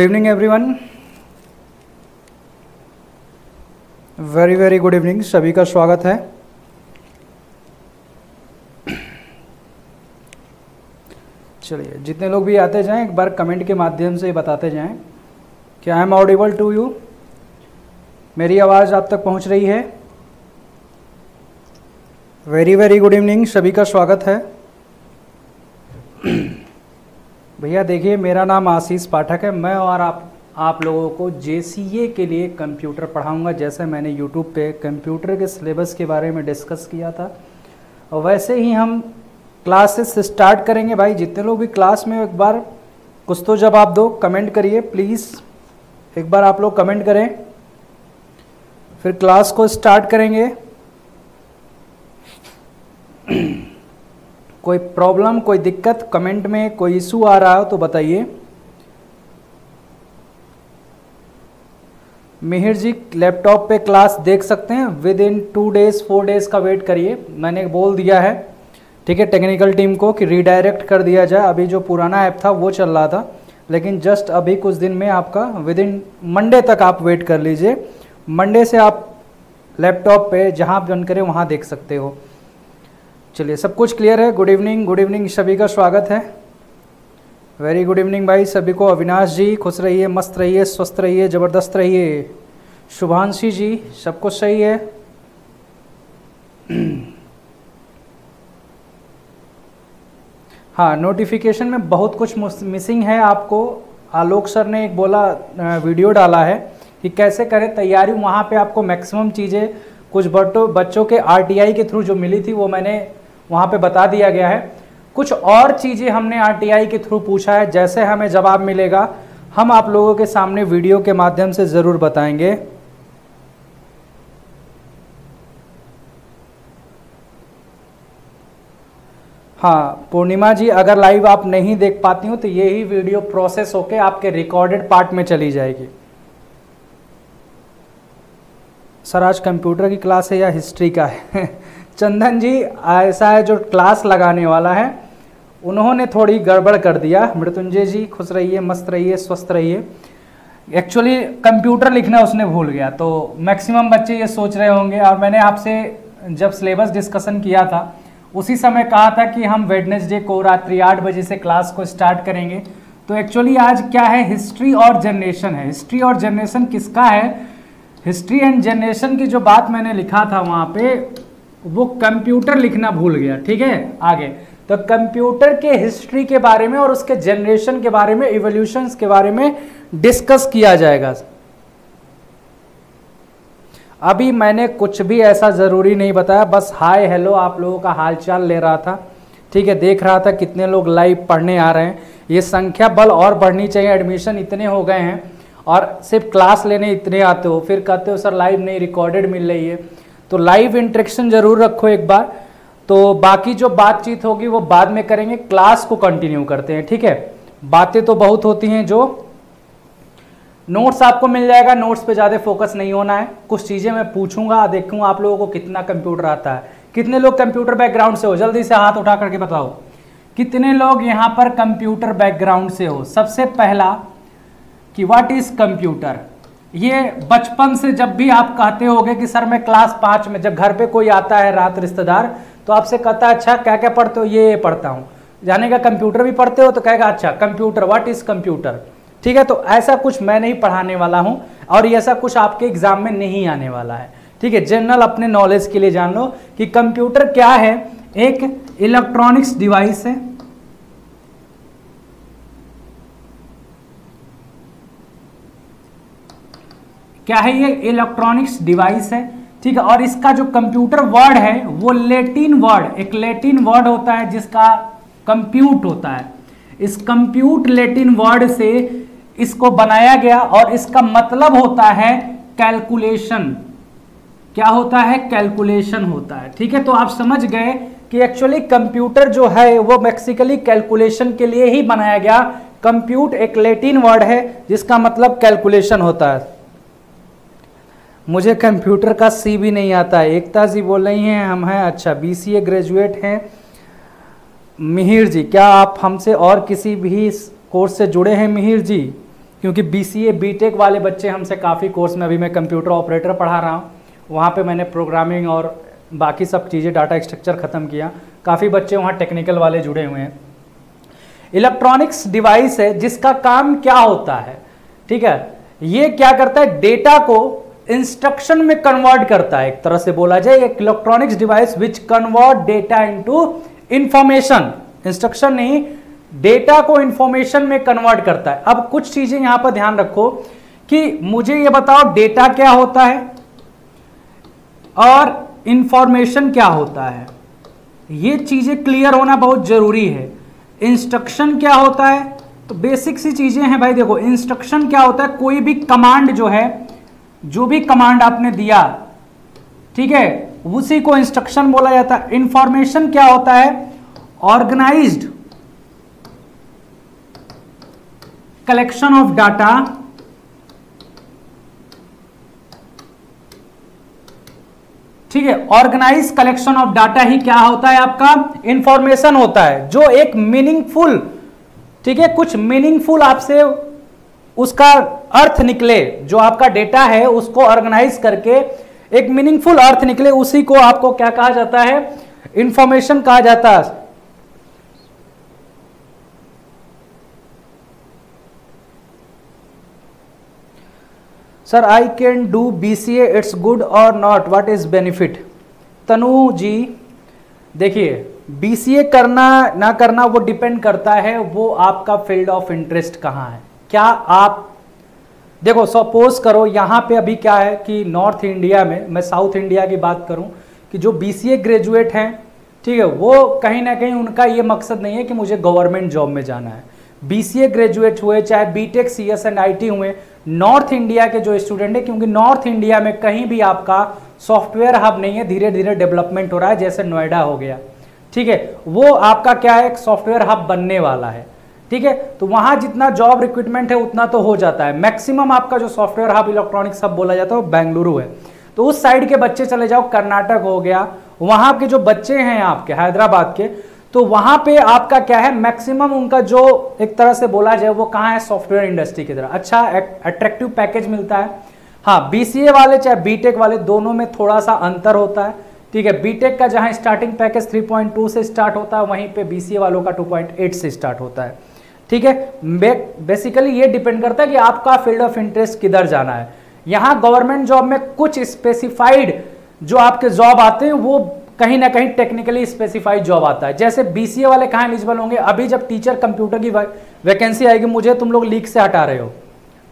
Good evening everyone very very good evening सभी का स्वागत है। चलिए, जितने लोग भी आते जाएँ, एक बार कमेंट के माध्यम से बताते जाएँ कि I am audible to you मेरी आवाज़ आप तक पहुँच रही है। वेरी वेरी गुड इवनिंग सभी का स्वागत है। भैया देखिए, मेरा नाम आशीष पाठक है। मैं और आप आप लोगों को JCA के लिए कंप्यूटर पढ़ाऊँगा, जैसे मैंने यूट्यूब पे कंप्यूटर के सिलेबस के बारे में डिस्कस किया था। और वैसे ही हम क्लासेस स्टार्ट करेंगे। भाई, जितने लोग भी क्लास में एक बार कुछ तो जवाब दो, कमेंट करिए, प्लीज़। एक बार आप लोग कमेंट करें। फिर क्लास को स्टार्ट करेंगे। कोई प्रॉब्लम कोई दिक्कत कमेंट में कोई इशू आ रहा हो तो बताइए। मिहिर जी लैपटॉप पे क्लास देख सकते हैं। Within two days four days का वेट करिए। मैंने बोल दिया है, ठीक है टेक्निकल टीम को कि रीडायरेक्ट कर दिया जाए। अभी जो पुराना ऐप था, वो चल रहा था। लेकिन जस्ट अभी कुछ दिन में आपका विद इन मंडे तक आप वेट कर लीजिए। मंडे से आप लैपटॉप पे जहाँ बन करें, वहाँ देख सकते हो। चलिए, सब कुछ क्लियर है? गुड इवनिंग गुड इवनिंग सभी का स्वागत है। वेरी गुड इवनिंग भाई, सभी को। अविनाश जी, खुश रहिए, मस्त रहिए, स्वस्थ रहिए, ज़बरदस्त रहिए। शुभांशी जी, सब कुछ सही है? हाँ नोटिफिकेशन में बहुत कुछ मिसिंग है आपको। आलोक सर ने एक बोला वीडियो डाला है कि कैसे करें तैयारी। वहाँ पे आपको मैक्सिमम चीज़ें, कुछ बटो, बच्चों के आरटीआई के थ्रू जो मिली थी, वो मैंने वहाँ पे बता दिया गया है। कुछ और चीज़ें हमने आरटीआई के थ्रू पूछा है, जैसे हमें जवाब मिलेगा, हम आप लोगों के सामने वीडियो के माध्यम से ज़रूर बताएँगे। हाँ पूर्णिमा जी, अगर लाइव आप नहीं देख पाती हो तो यही वीडियो प्रोसेस होके आपके रिकॉर्डेड पार्ट में चली जाएगी। सर आज कंप्यूटर की क्लास है या हिस्ट्री का है? चंदन जी, ऐसा है जो क्लास लगाने वाला है, उन्होंने थोड़ी गड़बड़ कर दिया। मृत्युंजय जी, खुश रहिए, मस्त रहिए, स्वस्थ रहिए। एक्चुअली कंप्यूटर लिखना उसने भूल गया तो मैक्सिमम बच्चे ये सोच रहे होंगे, और मैंने आपसे जब सिलेबस डिस्कशन किया था, उसी समय कहा था कि हम वेडनेसडे को रात्रि आठ बजे से क्लास को स्टार्ट करेंगे। तो एक्चुअली आज क्या है? हिस्ट्री और जनरेशन है। हिस्ट्री और जनरेशन किसका है? हिस्ट्री एंड जनरेशन की जो बात मैंने लिखा था वहाँ पे वो कंप्यूटर लिखना भूल गया, ठीक है, आगे। तो कंप्यूटर के हिस्ट्री के बारे में और उसके जनरेशन के बारे में इवोल्यूशन के बारे में डिस्कस किया जाएगा। अभी मैंने कुछ भी ऐसा ज़रूरी नहीं बताया, बस हाय हेलो आप लोगों का हालचाल ले रहा था। ठीक है, देख रहा था कितने लोग लाइव पढ़ने आ रहे हैं। ये संख्या बल और बढ़नी चाहिए एडमिशन इतने हो गए हैं। और सिर्फ़ क्लास लेने इतने आते हो, फिर कहते हो, सर लाइव नहीं रिकॉर्डेड मिल रही है। तो लाइव इंट्रेक्शन ज़रूर रखो एक बार। तो बाकी जो बातचीत होगी वो बाद में करेंगे क्लास को कंटिन्यू करते हैं, ठीक है? बातें तो बहुत होती हैं जो। नोट्स आपको मिल जाएगा नोट्स पे ज़्यादा फोकस नहीं होना है। कुछ चीज़ें मैं पूछूँगा, देखूँगा आप लोगों को कितना कंप्यूटर आता है। कितने लोग कंप्यूटर बैकग्राउंड से हो? जल्दी से हाथ उठा करके बताओ। कितने लोग यहाँ पर कंप्यूटर बैकग्राउंड से हो? सबसे पहला कि व्हाट इज़ कंप्यूटर ये बचपन से जब भी आप कहते होगे कि, सर, मैं क्लास पाँच में, जब घर पे कोई आता है रात रिश्तेदार तो आपसे कहता है अच्छा क्या क्या पढ़ते हो? ये ये पढ़ता हूँ। जाने का कंप्यूटर भी पढ़ते हो तो कहेगा अच्छा कंप्यूटर व्हाट इज़ कंप्यूटर ठीक है तो ऐसा कुछ मैं नहीं पढ़ाने वाला हूँ और ऐसा कुछ आपके एग्ज़ाम में नहीं आने वाला है। ठीक है जनरल अपने नॉलेज के लिए जान लो कि कंप्यूटर क्या है। एक इलेक्ट्रॉनिक्स डिवाइस है। क्या है ये इलेक्ट्रॉनिक्स डिवाइस है? ठीक है, और इसका जो कंप्यूटर वर्ड है, वो लेटिन वर्ड एक लेटिन वर्ड होता है जिसका कंप्यूट होता है। इस कंप्यूट लेटिन वर्ड से इसको बनाया गया और इसका मतलब होता है कैलकुलेशन क्या होता है? कैलकुलेशन होता है। ठीक है तो आप समझ गए कि एक्चुअली कंप्यूटर जो है, वो मैक्सिकली कैलकुलेशन के लिए ही बनाया गया। कंप्यूट एक लेटिन वर्ड है, जिसका मतलब कैलकुलेशन होता है। मुझे कंप्यूटर का सी भी नहीं आता। एकता जी बोल रही हैं, हम हैं। अच्छा बीसीए ग्रेजुएट हैं। मिहिर जी, क्या आप हमसे और किसी भी कोर्स से जुड़े हैं मिहिर जी? क्योंकि B C A B tech वाले बच्चे हमसे काफ़ी कोर्स में, अभी मैं कंप्यूटर ऑपरेटर पढ़ा रहा हूँ। वहाँ पे मैंने प्रोग्रामिंग और बाकी सब चीज़ें डाटा स्ट्रक्चर ख़त्म किया। काफ़ी बच्चे वहाँ टेक्निकल वाले जुड़े हुए हैं। इलेक्ट्रॉनिक्स डिवाइस है, जिसका काम क्या होता है? ठीक है, ये क्या करता है? डेटा को इंस्ट्रक्शन में कन्वर्ट करता है। एक तरह से बोला जाए, एक electronics device which convert data into information instruction नहीं डेटा को इंफॉर्मेशन में कन्वर्ट करता है। अब कुछ चीज़ें यहाँ पर ध्यान रखो कि मुझे ये बताओ डेटा क्या होता है और इंफॉर्मेशन क्या होता है। ये चीज़ें क्लियर होना बहुत ज़रूरी है। इंस्ट्रक्शन क्या होता है? तो बेसिक सी चीज़ें हैं भाई, देखो इंस्ट्रक्शन क्या होता है? कोई भी कमांड जो है जो भी कमांड आपने दिया, ठीक है, उसी को इंस्ट्रक्शन बोला जाता है। इंफॉर्मेशन क्या होता है? ऑर्गेनाइज्ड कलेक्शन ऑफ़ डाटा ठीक है ऑर्गेनाइज कलेक्शन ऑफ़ डाटा ही क्या होता है आपका? इंफॉर्मेशन होता है, जो एक मीनिंगफुल ठीक है, कुछ मीनिंगफुल आपसे उसका अर्थ निकले, जो आपका डेटा है, उसको ऑर्गेनाइज करके एक मीनिंगफुल अर्थ निकले, उसी को आपको क्या कहा जाता है? इंफॉर्मेशन कहा जाता है। Sir I can do B C it's good और not what is benefit Tanu ji, देखिए बी सी ए करना, ना करना, वो डिपेंड करता है, वो आपका फ़ील्ड ऑफ़ इंटरेस्ट कहाँ है? क्या आप, देखो सपोज़ करो, यहाँ पे अभी क्या है कि नॉर्थ इंडिया में, मैं साउथ इंडिया की बात करूँ, कि जो बी सी ए ग्रेजुएट हैं, ठीक है, वो कहीं ना कहीं उनका ये मकसद नहीं है कि मुझे गवर्नमेंट जॉब में जाना है। बी सी ए ग्रेजुएट हुए, चाहे B tech C S and I T हुए नॉर्थ इंडिया के जो स्टूडेंट है, क्योंकि नॉर्थ इंडिया में कहीं भी आपका सॉफ्टवेयर हब नहीं है धीरे धीरे डेवलपमेंट हो रहा है, जैसे नोएडा हो गया। ठीक है, वो आपका क्या है, एक सॉफ्टवेयर हब बनने वाला है। ठीक है? तो वहाँ जितना जॉब रिक्रूटमेंट है, उतना तो हो जाता है। मैक्सिमम आपका जो सॉफ्टवेयर हब इलेक्ट्रॉनिक्स हब बोला जाता है, वो बेंगलुरु है। तो उस साइड के बच्चे चले जाओ कर्नाटक हो गया, वहाँ के जो बच्चे हैं आपके, हैदराबाद के तो वहाँ पे आपका क्या है? मैक्सिमम उनका जो एक तरह से बोला जाए, वो कहाँ है? सॉफ्टवेयर इंडस्ट्री की तरह। अच्छा अट्रैक्टिव पैकेज मिलता है। हाँ बीसीए वाले चाहे बीटेक वाले, दोनों में थोड़ा सा अंतर होता है। ठीक है बीटेक का जहाँ स्टार्टिंग पैकेज 3.2 से स्टार्ट होता है, वहीं पे बीसीए वालों का 2.8 से स्टार्ट होता है। ठीक है? बेसिकली ये डिपेंड करता है कि आपका फ़ील्ड ऑफ़ इंटरेस्ट किधर जाना है। यहाँ गवर्नमेंट जॉब में कुछ स्पेसिफाइड जो आपके जॉब आते हैं, वो कहीं ना कहीं टेक्निकली स्पेसिफाइड जॉब आता है। जैसे बीसीए वाले कहाँ एलिजिबल होंगे? अभी जब टीचर कंप्यूटर की वैकेंसी आएगी, मुझे तुम लोग लीक से हटा रहे हो।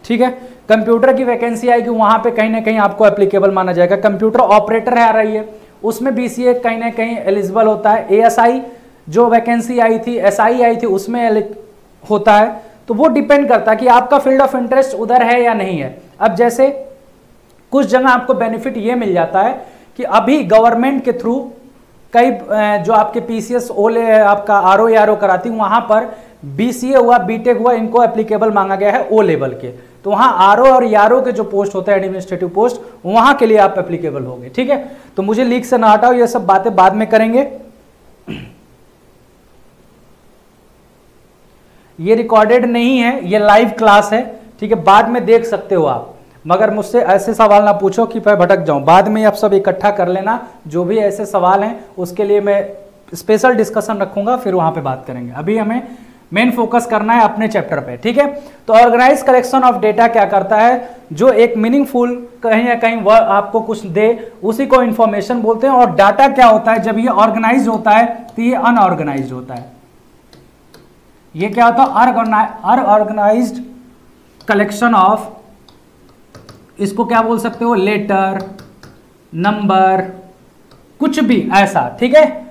ठीक है? कंप्यूटर की वैकेंसी आएगी, वहाँ पे कहीं ना कहीं आपको एप्लीकेबल माना जाएगा। कंप्यूटर ऑपरेटर है, आ रही है। उसमें बीसीए कहीं ना कहीं एलिजिबल होता है। एएसआई जो वैकेंसी आई थी एसआई आई थी, उसमें होता है तो वो डिपेंड करता है कि आपका फ़ील्ड ऑफ़ इंटरेस्ट उधर है या नहीं है। अब जैसे कुछ जगह आपको बेनिफिट ये मिल जाता है कि अभी गवर्नमेंट के थ्रू कई जो आपके पीसीएस ओ ले आपका आर ओ आर ओ कराती वहाँ पर बीसीए हुआ बीटेक हुआ, इनको एप्लीकेबल मांगा गया है ओ लेवल के। तो वहाँ आर ओ और यारो के जो पोस्ट होते हैं एडमिनिस्ट्रेटिव पोस्ट वहाँ के लिए आप एप्लीकेबल होंगे, ठीक है? तो मुझे लीक से ना हटाओ, ये सब बातें बाद में करेंगे। ये रिकॉर्डेड नहीं है, ये लाइव क्लास है, ठीक है, बाद में देख सकते हो आप। मगर मुझसे ऐसे सवाल ना पूछो कि मैं भटक जाऊँ। बाद में आप सब इकट्ठा कर लेना, जो भी ऐसे सवाल हैं, उसके लिए मैं स्पेशल डिस्कशन रखूँगा, फिर वहाँ पे बात करेंगे। अभी हमें मेन फोकस करना है अपने चैप्टर पे, ठीक है? तो ऑर्गेनाइज कलेक्शन ऑफ़ डेटा क्या करता है? जो एक मीनिंगफुल कहीं ना कहीं वह आपको कुछ दे, उसी को इंफॉर्मेशन बोलते हैं। और डाटा क्या होता है? जब ये ऑर्गेनाइज होता है तो ये अनऑर्गेनाइज होता है। ये क्या होता है अनऑर्गेनाइज कलेक्शन ऑफ़ इसको क्या बोल सकते हो? लेटर नंबर कुछ भी ऐसा, ठीक है?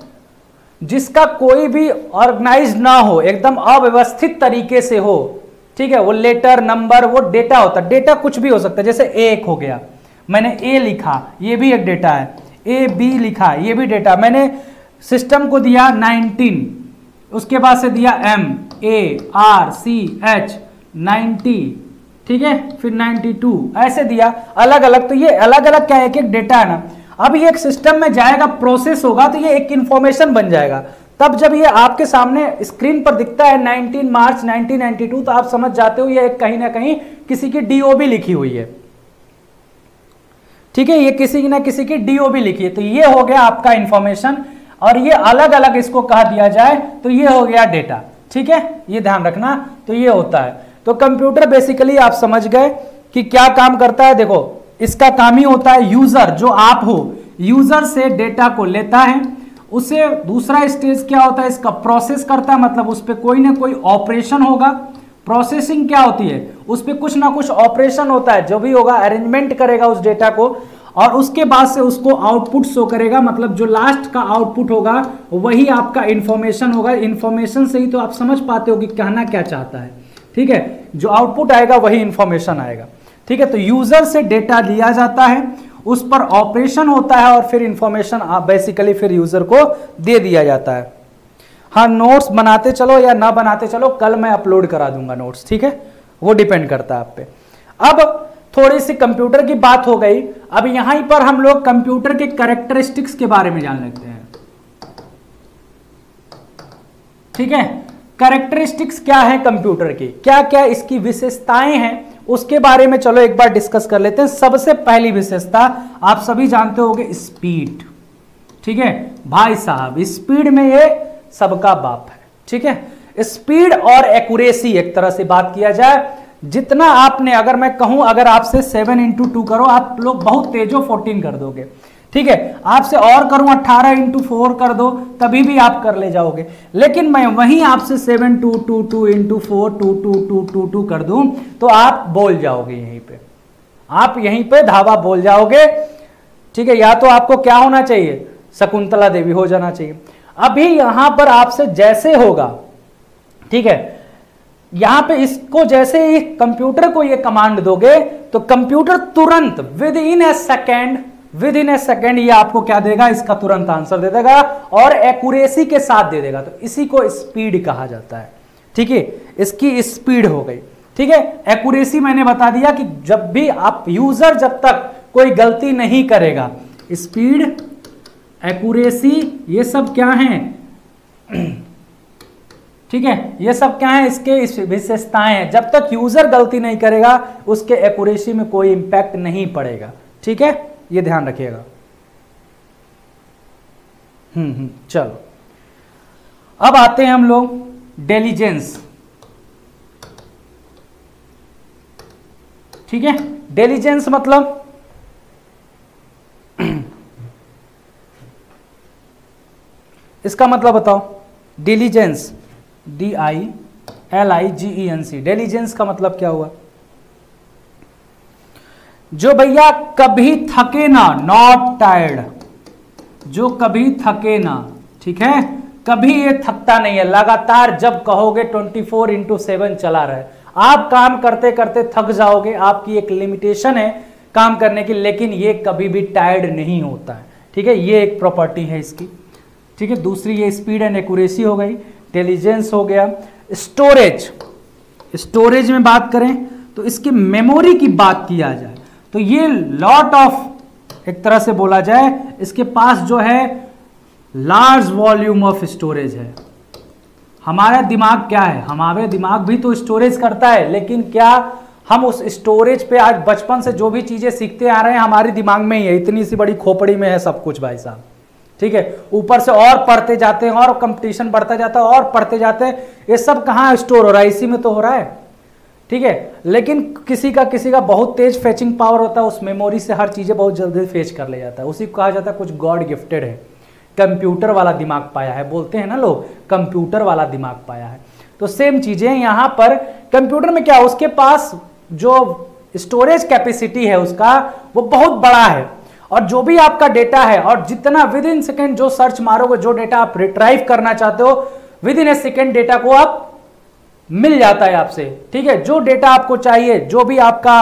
जिसका कोई भी ऑर्गेनाइज ना हो, एकदम अव्यवस्थित तरीके से हो, ठीक है? वो लेटर नंबर वो डेटा होता है डेटा कुछ भी हो सकता है, जैसे एक हो गया। मैंने ए लिखा, ये भी एक डेटा है। ए बी लिखा, ये भी डेटा मैंने सिस्टम को दिया 19 उसके बाद से दिया M A R C H 90 ठीक है? फिर 92 ऐसे दिया। अलग अलग तो ये अलग अलग क्या है? एक डेटा है ना। अब ये एक सिस्टम में जाएगा प्रोसेस होगा तो ये एक इंफॉर्मेशन बन जाएगा। तब जब ये आपके सामने स्क्रीन पर दिखता है 19 मार्च 1992 तो आप समझ जाते हो ये एक कहीं ना कहीं किसी की डीओबी लिखी हुई है। ठीक है? ये किसी ना किसी की डीओबी लिखी है। तो ये हो गया आपका इंफॉर्मेशन और ये अलग अलग इसको कहा दिया जाए तो ये हो गया डेटा ठीक है? ये ध्यान रखना तो ये होता है। तो कंप्यूटर बेसिकली आप समझ गए कि क्या काम करता है? देखो, इसका काम ही होता है यूज़र जो आप हो। यूज़र से डेटा को लेता है, उसे दूसरा स्टेज क्या होता है? इसका प्रोसेस करता है मतलब उस पर कोई ना कोई ऑपरेशन होगा। प्रोसेसिंग क्या होती है? उस पर कुछ ना कुछ ऑपरेशन होता है, जो भी होगा अरेंजमेंट करेगा उस डेटा को, और उसके बाद से उसको आउटपुट शो करेगा। मतलब जो लास्ट का आउटपुट होगा, वही आपका इंफॉर्मेशन होगा। इंफॉर्मेशन से ही तो आप समझ पाते हो कि कहना क्या चाहता है। ठीक है? जो आउटपुट आएगा, वही इंफॉर्मेशन आएगा। ठीक है? तो यूज़र से डेटा लिया जाता है, उस पर ऑपरेशन होता है, और फिर इंफॉर्मेशन बेसिकली फिर यूज़र को दे दिया जाता है। हाँ नोट्स बनाते चलो या ना बनाते चलो, कल मैं अपलोड करा दूँगा नोट्स ठीक है? वो डिपेंड करता है आप पे। अब थोड़ी सी कंप्यूटर की बात हो गई। अब यहाँ पर हम लोग कंप्यूटर के करेक्टरिस्टिक्स के बारे में जान लेते हैं। ठीक है? करेक्टरिस्टिक्स क्या है कंप्यूटर की? क्या क्या इसकी विशेषताएँ हैं? उसके बारे में चलो एक बार डिस्कस कर लेते हैं। सबसे पहली विशेषता आप सभी जानते होंगे स्पीड ठीक है? भाई साहब स्पीड में ये सबका बाप है। ठीक है? स्पीड और एक्यूरेसी एक तरह से बात किया जाए। जितना आपने, अगर मैं कहूँ, अगर आपसे सेवन इंटू टू करो, आप लोग बहुत तेजो फोर्टीन कर दोगे। ठीक है? आपसे और करूँ, अट्ठारह इंटू फोर कर दो, तभी भी आप कर ले जाओगे। लेकिन मैं वहीं आपसे seven two two two into four two two two two two कर दूँ तो आप बोल जाओगे यहीं पे। आप यहीं पे धावा बोल जाओगे। ठीक है? या तो आपको क्या होना चाहिए? शकुंतला देवी हो जाना चाहिए। अभी यहाँ पर आपसे जैसे होगा, ठीक है? यहाँ पे इसको जैसे ही कंप्यूटर को ये कमांड दोगे तो कंप्यूटर तुरंत within a second within a second ये आपको क्या देगा? इसका तुरंत आंसर दे देगा और एक्यूरेसी के साथ दे देगा। तो इसी को स्पीड कहा जाता है। ठीक है? इसकी स्पीड हो गई। ठीक है? एक्यूरेसी मैंने बता दिया कि जब भी आप यूज़र जब तक कोई गलती नहीं करेगा स्पीड एक्यूरेसी ये सब क्या है? ठीक है, ये सब क्या है? इसके इस विशेषताएँ हैं। जब तक यूज़र गलती नहीं करेगा, उसके एक्यूरेसी में कोई इंपैक्ट नहीं पड़ेगा। ठीक है? ये ध्यान रखिएगा। हम्म हम्म चलो। अब आते हैं हम लोग डेलीजेंस ठीक है? डेलीजेंस मतलब इसका मतलब बताओ। Diligence D I L I G E N C diligence का मतलब क्या हुआ? जो भैया कभी थके ना नॉट टायर्ड जो कभी थके ना, ठीक है? कभी ये थकता नहीं है। लगातार जब कहोगे 24 फोर इंटू सेवन चला रहे आप काम करते करते थक जाओगे। आपकी एक लिमिटेशन है काम करने की, लेकिन ये कभी भी टायर्ड नहीं होता है। ठीक है? ये एक प्रॉपर्टी है इसकी। ठीक है, दूसरी ये स्पीड एंड एक्यूरेसी हो गई इंटेलिजेंस हो गया स्टोरेज स्टोरेज में बात करें तो इसकी मेमोरी की बात किया जाए तो ये लॉट ऑफ़ एक तरह से बोला जाए, इसके पास जो है लार्ज वॉल्यूम ऑफ़ स्टोरेज है। हमारा दिमाग क्या है? हमारे दिमाग भी तो स्टोरेज करता है, लेकिन क्या हम उस स्टोरेज पे आज बचपन से जो भी चीज़ें सीखते आ रहे हैं, हमारे दिमाग में ही है, इतनी सी बड़ी खोपड़ी में है सब कुछ भाई साहब। ठीक है? ऊपर से और पढ़ते जाते हैं, और कंपटीशन बढ़ता जाता है, और पढ़ते जाते हैं। ये सब कहाँ स्टोर हो रहा है? इसी में तो हो रहा है। ठीक है? लेकिन किसी का किसी का बहुत तेज फेचिंग पावर होता है, उस मेमोरी से हर चीज़ें बहुत जल्दी फेच कर ले जाता है। उसी को कहा जाता है, कुछ गॉड गिफ्टेड है। कंप्यूटर वाला दिमाग पाया है, बोलते हैं ना लोग कंप्यूटर वाला दिमाग पाया है। तो सेम चीज़ें यहाँ पर कंप्यूटर में क्या, उसके पास जो स्टोरेज कैपेसिटी है उसका, वो बहुत बड़ा है। और जो भी आपका डेटा है, और जितना विद इन सेकेंड जो सर्च मारोगे, जो डेटा आप रिट्राइव करना चाहते हो within a second data को आप मिल जाता है आपसे, ठीक है? जो डेटा आपको चाहिए, जो भी आपका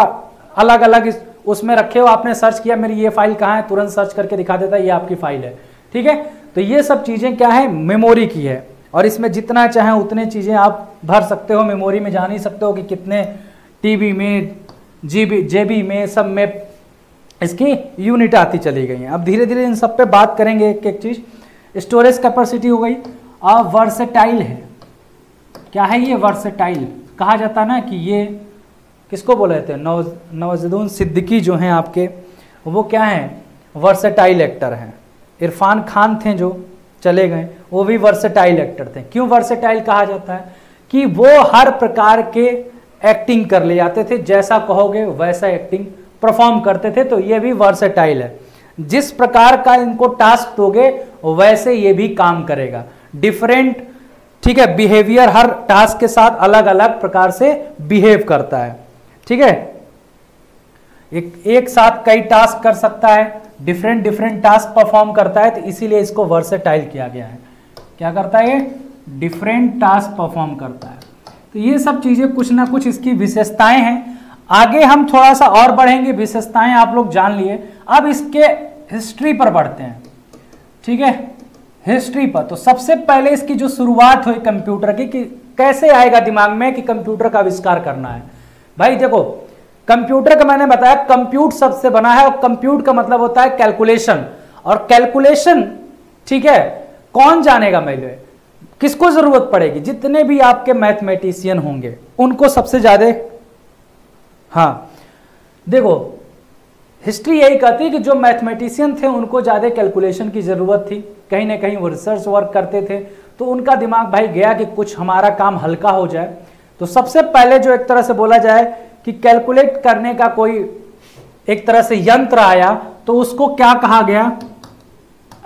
अलग अलग उसमें रखे हो, आपने सर्च किया, मेरी ये फ़ाइल कहाँ है, तुरंत सर्च करके दिखा देता है, ये आपकी फ़ाइल है, ठीक है? तो ये सब चीज़ें क्या है? मेमोरी की है, और इसमें जितना चाहे उतने चीज़ें आप भर सकते हो मेमोरी में जान ही सकते हो कि कितने टीबी में जीबी जेबी में, सब में इसकी यूनिट आती चली गई हैं। अब धीरे धीरे इन सब पे बात करेंगे एक एक चीज़ स्टोरेज कैपेसिटी हो गई और वर्सेटाइल है। क्या है ये वर्सेटाइल? कहा जाता है ना कि ये, किसको बोले थे? नवज नवाजुद्दीन सिद्दीकी जो हैं आपके, वो क्या हैं? वर्सेटाइल एक्टर हैं। इरफान खान थे जो चले गए, वो भी वर्सेटाइल एक्टर थे। क्यों वर्सेटाइल कहा जाता है? कि वो हर प्रकार के एक्टिंग कर ले जाते थे, जैसा कहोगे वैसा एक्टिंग परफॉर्म करते थे तो ये भी वर्सेटाइल है। जिस प्रकार का इनको टास्क दोगे, वैसे ये भी काम करेगा। डिफरेंट ठीक है बिहेवियर हर टास्क के साथ अलग अलग प्रकार से बिहेव करता है। ठीक है? एक एक साथ कई टास्क कर सकता है डिफरेंट डिफरेंट टास्क परफॉर्म करता है तो इसीलिए इसको वर्सेटाइल किया गया है। क्या करता है डिफरेंट टास्क परफॉर्म करता है। तो ये सब चीज़ें कुछ ना कुछ इसकी विशेषताएँ हैं। आगे हम थोड़ा सा और बढ़ेंगे, विशेषताएँ आप लोग जान लिए। अब इसके हिस्ट्री पर बढ़ते हैं। ठीक है? हिस्ट्री पर। तो सबसे पहले इसकी जो शुरुआत हुई कंप्यूटर की, कि कैसे आएगा दिमाग में कि कंप्यूटर का आविष्कार करना है? भाई देखो, कंप्यूटर का मैंने बताया, कंप्यूट सबसे बना है, और कंप्यूट का मतलब होता है कैलकुलेशन। और कैलकुलेशन, ठीक है, कौन जानेगा मैले किसको ज़रूरत पड़ेगी? जितने भी आपके मैथमेटिशियन होंगे, उनको सबसे ज़्यादा हाँ। देखो हिस्ट्री यही कहती है कि जो मैथमेटिशियन थे, उनको ज़्यादा कैलकुलेशन की ज़रूरत थी। कहीं ना कहीं वो रिसर्च वर्क करते थे। तो उनका दिमाग भाई गया कि कुछ हमारा काम हल्का हो जाए। तो सबसे पहले जो एक तरह से बोला जाए कि कैलकुलेट करने का कोई एक तरह से यंत्र आया तो उसको क्या कहा गया?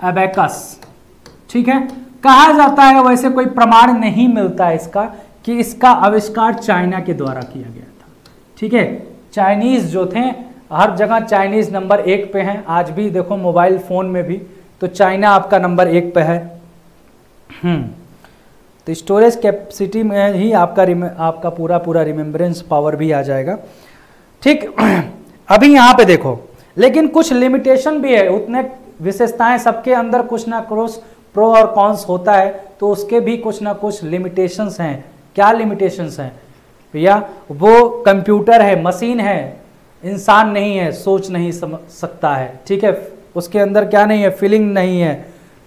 एबेकस ठीक है? कहा जाता है, वैसे कोई प्रमाण नहीं मिलता इसका कि इसका आविष्कार चाइना के द्वारा किया गया ठीक है? चाइनीज़ जो थे, हर जगह चाइनीज़ नंबर एक पे हैं। आज भी देखो मोबाइल फ़ोन में भी तो चाइना आपका नंबर एक पे है। हम्म। तो स्टोरेज कैपेसिटी में ही आपका आपका पूरा पूरा रिमेम्बरेंस पावर भी आ जाएगा। ठीक? अभी यहाँ पे देखो, लेकिन कुछ लिमिटेशन भी है। उतने विशेषताएँ सबके अंदर कुछ ना कुछ प्रो और कॉन्स होता है तो उसके भी कुछ ना कुछ लिमिटेशंस हैं। क्या लिमिटेशंस हैं? भैया, वो कंप्यूटर है, मशीन है, इंसान नहीं है, सोच नहीं सकता है, ठीक है? उसके अंदर क्या नहीं है फीलिंग नहीं है।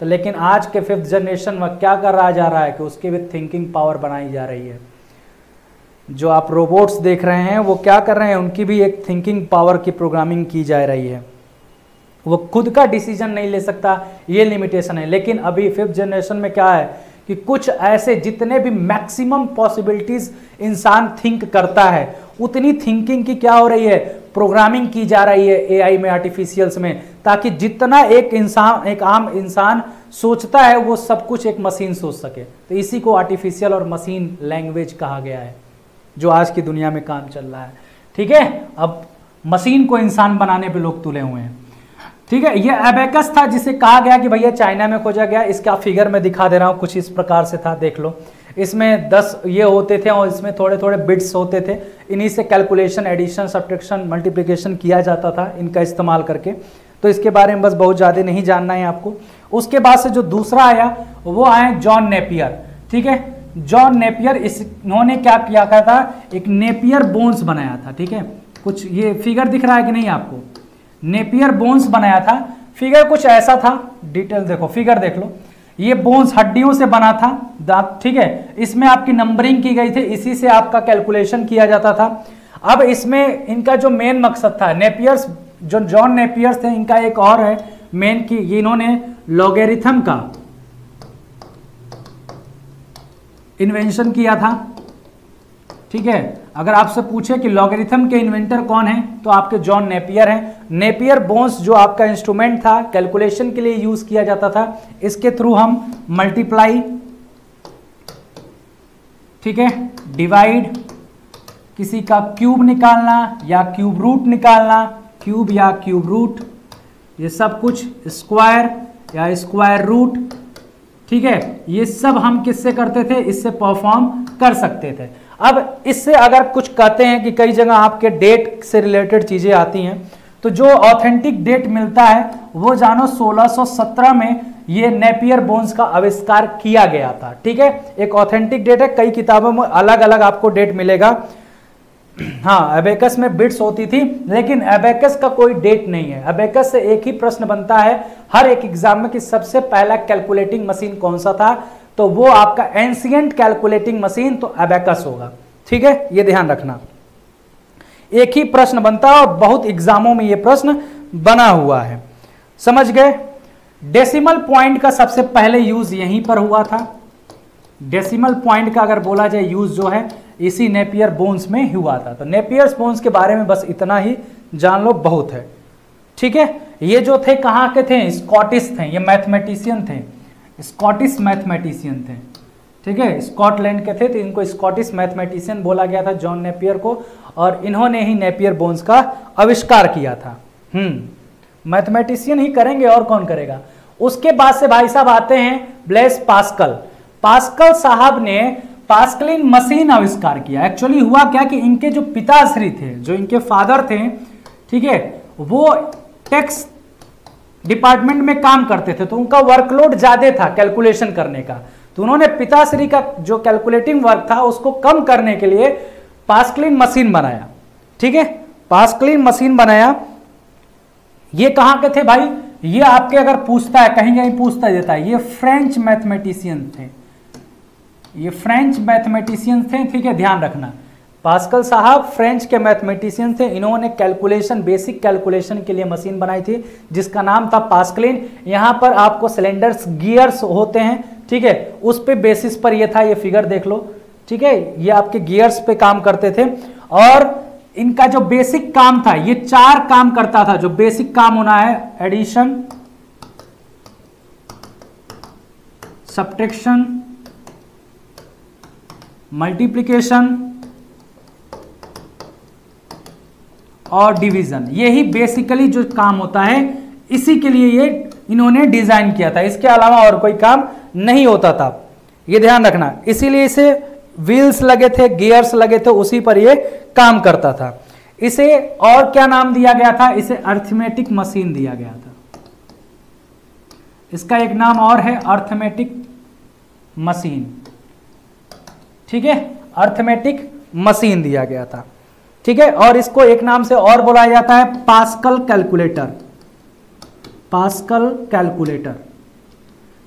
तो लेकिन आज के फिफ्थ जनरेशन में क्या कर रहा जा रहा है कि उसकी भी थिंकिंग पावर बनाई जा रही है। जो आप रोबोट्स देख रहे हैं, वो क्या कर रहे हैं, उनकी भी एक थिंकिंग पावर की प्रोग्रामिंग की जा रही है। वो खुद का डिसीज़न नहीं ले सकता, ये लिमिटेशन है। लेकिन अभी फिफ्थ जनरेशन में क्या है कि कुछ ऐसे जितने भी मैक्सिमम पॉसिबिलिटीज इंसान थिंक करता है, उतनी थिंकिंग की क्या हो रही है? प्रोग्रामिंग की जा रही है एआई में आर्टिफिशियल्स में, ताकि जितना एक इंसान, एक आम इंसान सोचता है, वो सब कुछ एक मशीन सोच सके। तो इसी को आर्टिफिशियल और मशीन लैंग्वेज कहा गया है, जो आज की दुनिया में काम चल रहा है। ठीक है? अब मशीन को इंसान बनाने पे लोग तुले हुए हैं। ठीक है? ये एबेकस था जिसे कहा गया कि भैया चाइना में खोजा गया। इसका फिगर मैं दिखा दे रहा हूँ, कुछ इस प्रकार से था, देख लो। इसमें 10 ये होते थे और इसमें थोड़े थोड़े बिट्स होते थे। इन्हीं से कैलकुलेशन एडिशन सब्ट्रैक्शन मल्टीप्लिकेशन किया जाता था इनका इस्तेमाल करके। तो इसके बारे में बस बहुत ज़्यादा नहीं जानना है आपको। उसके बाद से जो दूसरा आया, वो आए जॉन नेपियर ठीक है? जॉन नेपियर इन्होंने क्या किया था? एक नेपियर बोन्स बनाया था, ठीक है? कुछ ये फिगर दिख रहा है कि नहीं आपको? नेपियर बोन्स बनाया था। फिगर कुछ ऐसा था। डिटेल देखो फिगर देख लो। ये बोन्स हड्डियों से बना था। दांत ठीक है? इसमें आपकी नंबरिंग की गई थी। इसी से आपका कैलकुलेशन किया जाता था। अब इसमें इनका जो मेन मकसद था नेपियर्स जो जॉन नेपियर्स थे, इनका एक और है मेन की इन्होंने लॉगेरिथम का इन्वेंशन किया था। ठीक है? अगर आपसे पूछे कि लॉगरिथम के इन्वेंटर कौन है तो आपके जॉन नेपियर हैं। नेपियर बोन्स जो आपका इंस्ट्रूमेंट था कैलकुलेशन के लिए यूज़ किया जाता था, इसके थ्रू हम मल्टीप्लाई ठीक है? डिवाइड किसी का क्यूब निकालना या क्यूब रूट निकालना क्यूब या क्यूब रूट ये सब कुछ स्क्वायर या स्क्वायर रूट ठीक है? ये सब हम किससे करते थे? इससे परफॉर्म कर सकते थे। अब इससे अगर कुछ कहते हैं कि कई जगह आपके डेट से रिलेटेड चीज़ें आती हैं तो जो ऑथेंटिक डेट मिलता है, वो जानो 1617 में ये नेपियर बोन्स का आविष्कार किया गया था। ठीक है? एक ऑथेंटिक डेट है, कई किताबों में अलग अलग आपको डेट मिलेगा। हाँ एबेकस में बिट्स होती थी, लेकिन एबेकस का कोई डेट नहीं है। एबेकस से एक ही प्रश्न बनता है, हर एक एग्ज़ाम में कि सबसे पहला कैलकुलेटिंग मशीन कौन सा था? तो वो आपका एंशियंट कैलकुलेटिंग मशीन तो एबेकस होगा। ठीक है? ये ध्यान रखना। एक ही प्रश्न बनता है और बहुत एग्जामों में ये प्रश्न बना हुआ है। समझ गए? डेसिमल पॉइंट का सबसे पहले यूज़ यहीं पर हुआ था। डेसिमल पॉइंट का अगर बोला जाए यूज़ जो है, इसी नेपियर बोन्स में हुआ था। तो नेपियर्स बोन्स के बारे में बस इतना ही जान लो, बहुत है। ठीक है? ये जो थे, कहाँ के थे? स्कॉटिश थे। ये मैथमेटिशियन थे। स्कॉटिश मैथमेटिशियन थे। ठीक है? स्कॉटलैंड के थे तो इनको स्कॉटिश मैथमेटिशियन बोला गया था जॉन नेपियर को, और इन्होंने ही नेपियर बोन्स का आविष्कार किया था। हम्म। मैथमेटिशियन ही करेंगे और कौन करेगा? उसके बाद से भाई साहब आते हैं ब्लेस पास्कल। पास्कल साहब ने पास्कलिन मशीन आविष्कार किया। एक्चुअली हुआ क्या कि इनके जो पिताश्री थे, जो इनके फादर थे, ठीक है, वो टैक्स डिपार्टमेंट में काम करते थे तो उनका वर्कलोड ज़्यादा था कैलकुलेशन करने का। तो उन्होंने पिताश्री का जो कैलकुलेटिंग वर्क था, उसको कम करने के लिए पास्कलिन मशीन बनाया। ठीक है? पास्कलिन मशीन बनाया। ये कहाँ के थे भाई? ये आपके अगर पूछता है, कहीं कहीं पूछता देता है। ये फ्रेंच मैथमेटिशियन थे। ये फ्रेंच मैथमेटिशियन थे, ठीक है? ध्यान रखना। पास्कल साहब, फ्रेंच के मैथमेटिशियन थे। इन्होंने कैलकुलेशन, बेसिक कैलकुलेशन के लिए मशीन बनाई थी, जिसका नाम था पास्कलिन। यहाँ पर आपको सिलेंडर्स, गियर्स होते हैं, ठीक है? उस पे बेसिस पर ये था, ये फिगर देख लो, ठीक है? ये आपके गियर्स पे काम करते थे। और इनका जो बेसिक काम था, ये चार काम करता था, जो बेसिक काम होना है एडिशन सब्ट्रैक्शन मल्टीप्लिकेशन और डिवीज़न यही बेसिकली जो काम होता है, इसी के लिए ये इन्होंने डिज़ाइन किया था। इसके अलावा और कोई काम नहीं होता था। ये ध्यान रखना। इसीलिए इसे व्हील्स लगे थे गियर्स लगे थे, उसी पर ये काम करता था। इसे और क्या नाम दिया गया था? इसे अर्थमेटिक मशीन दिया गया था। इसका एक नाम और है अर्थमेटिक मशीन ठीक है? अर्थमेटिक मशीन दिया गया था। ठीक है? और इसको एक नाम से और बोला जाता है पास्कल कैलकुलेटर। Pascal calculator.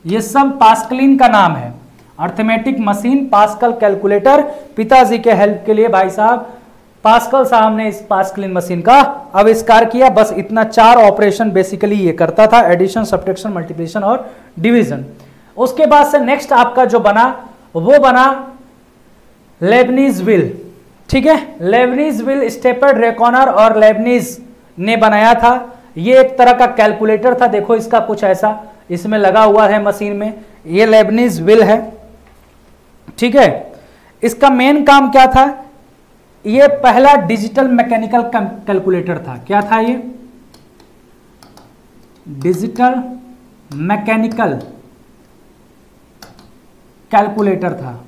ये सब पास्कलिन का नाम है। Arithmetic machine, Pascal calculator. पिताजी के हेल्प के लिए भाई साहब, पास्कल साहब ने इस पास्कलिन मशीन का आविष्कार किया। बस इतना चार ऑपरेशन बेसिकली ये करता था एडिशन सब्ट्रैक्शन मल्टीप्लिकेशन और डिवीज़न उसके बाद से नेक्स्ट आपका जो बना, वो बना लेबनीज विल ठीक है? लेबनीज विल स्टेपर्ड रेकॉनर और लेबनीज ने बनाया था। ये एक तरह का कैलकुलेटर था। देखो इसका कुछ ऐसा इसमें लगा हुआ है मशीन में। ये लेबनीज विल है। ठीक है? इसका मेन काम क्या था? ये पहला डिजिटल मैकेनिकल कैलकुलेटर था। क्या था ये? डिजिटल मैकेनिकल कैलकुलेटर था।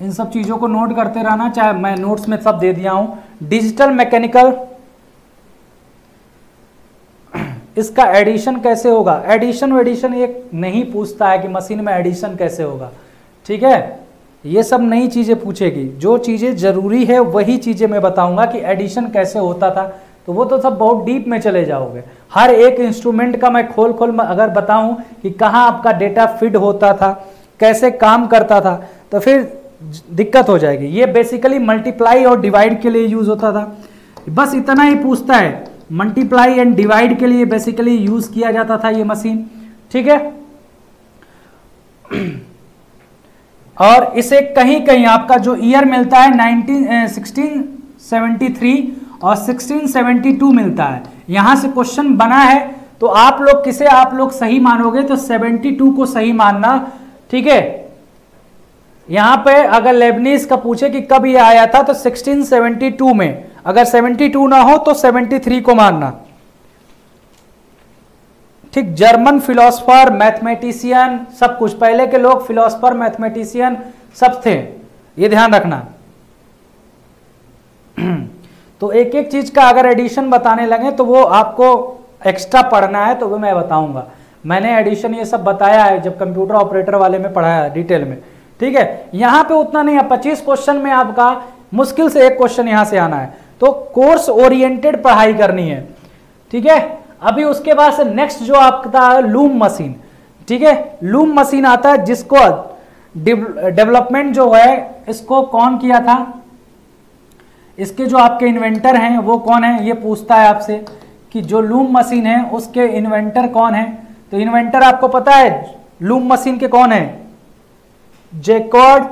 इन सब चीज़ों को नोट करते रहना, चाहे मैं नोट्स में सब दे दिया हूँ। डिजिटल मैकेनिकल इसका एडिशन कैसे होगा? एडिशन वेडिशन ये नहीं पूछता है कि मशीन में एडिशन कैसे होगा। ठीक है? ये सब नई चीज़ें पूछेगी। जो चीज़ें ज़रूरी है, वही चीज़ें मैं बताऊँगा कि एडिशन कैसे होता था। तो वो तो सब बहुत डीप में चले जाओगे। हर एक इंस्ट्रूमेंट का मैं खोल खोल अगर बताऊँ कि कहाँ आपका डेटा फिड होता था, कैसे काम करता था तो फिर दिक्कत हो जाएगी। ये बेसिकली मल्टीप्लाई और डिवाइड के लिए यूज़ होता था। बस इतना ही पूछता है। मल्टीप्लाई एंड डिवाइड के लिए बेसिकली यूज़ किया जाता था ये मशीन ठीक है? और इसे कहीं कहीं आपका जो ईयर मिलता है 1973 और 1672 मिलता है। यहाँ से क्वेश्चन बना है तो आप लोग किसे आप लोग सही मानोगे तो 72 को सही मानना। ठीक है? यहाँ पे अगर लेबनीस का पूछे कि कब ये आया था तो 1672 में। अगर 72 ना हो तो 73 को मानना। ठीक जर्मन फिलोसफर मैथमेटिशियन सब कुछ। पहले के लोग फिलोसफर मैथमेटिशियन सब थे। ये ध्यान रखना। तो एक एक चीज़ का अगर एडिशन बताने लगे तो वो आपको एक्स्ट्रा पढ़ना है तो वो मैं बताऊँगा। मैंने एडिशन ये सब बताया है, जब कंप्यूटर ऑपरेटर वाले में पढ़ाया डिटेल में। ठीक है? यहाँ पे उतना नहीं है, पच्चीस क्वेश्चन में आपका मुश्किल से एक क्वेश्चन यहाँ से आना है। तो कोर्स ओरिएंटेड पढ़ाई करनी है। ठीक है? अभी उसके बाद से नेक्स्ट जो आपका लूम मशीन ठीक है? लूम मशीन आता है जिसको डेवलपमेंट जो है, इसको कौन किया था? इसके जो आपके इन्वेंटर हैं, वो कौन है? ये पूछता है आपसे कि जो लूम मशीन है, उसके इन्वेंटर कौन है? तो इन्वेंटर आपको पता है लूम मशीन के कौन है? जेकॉर्ड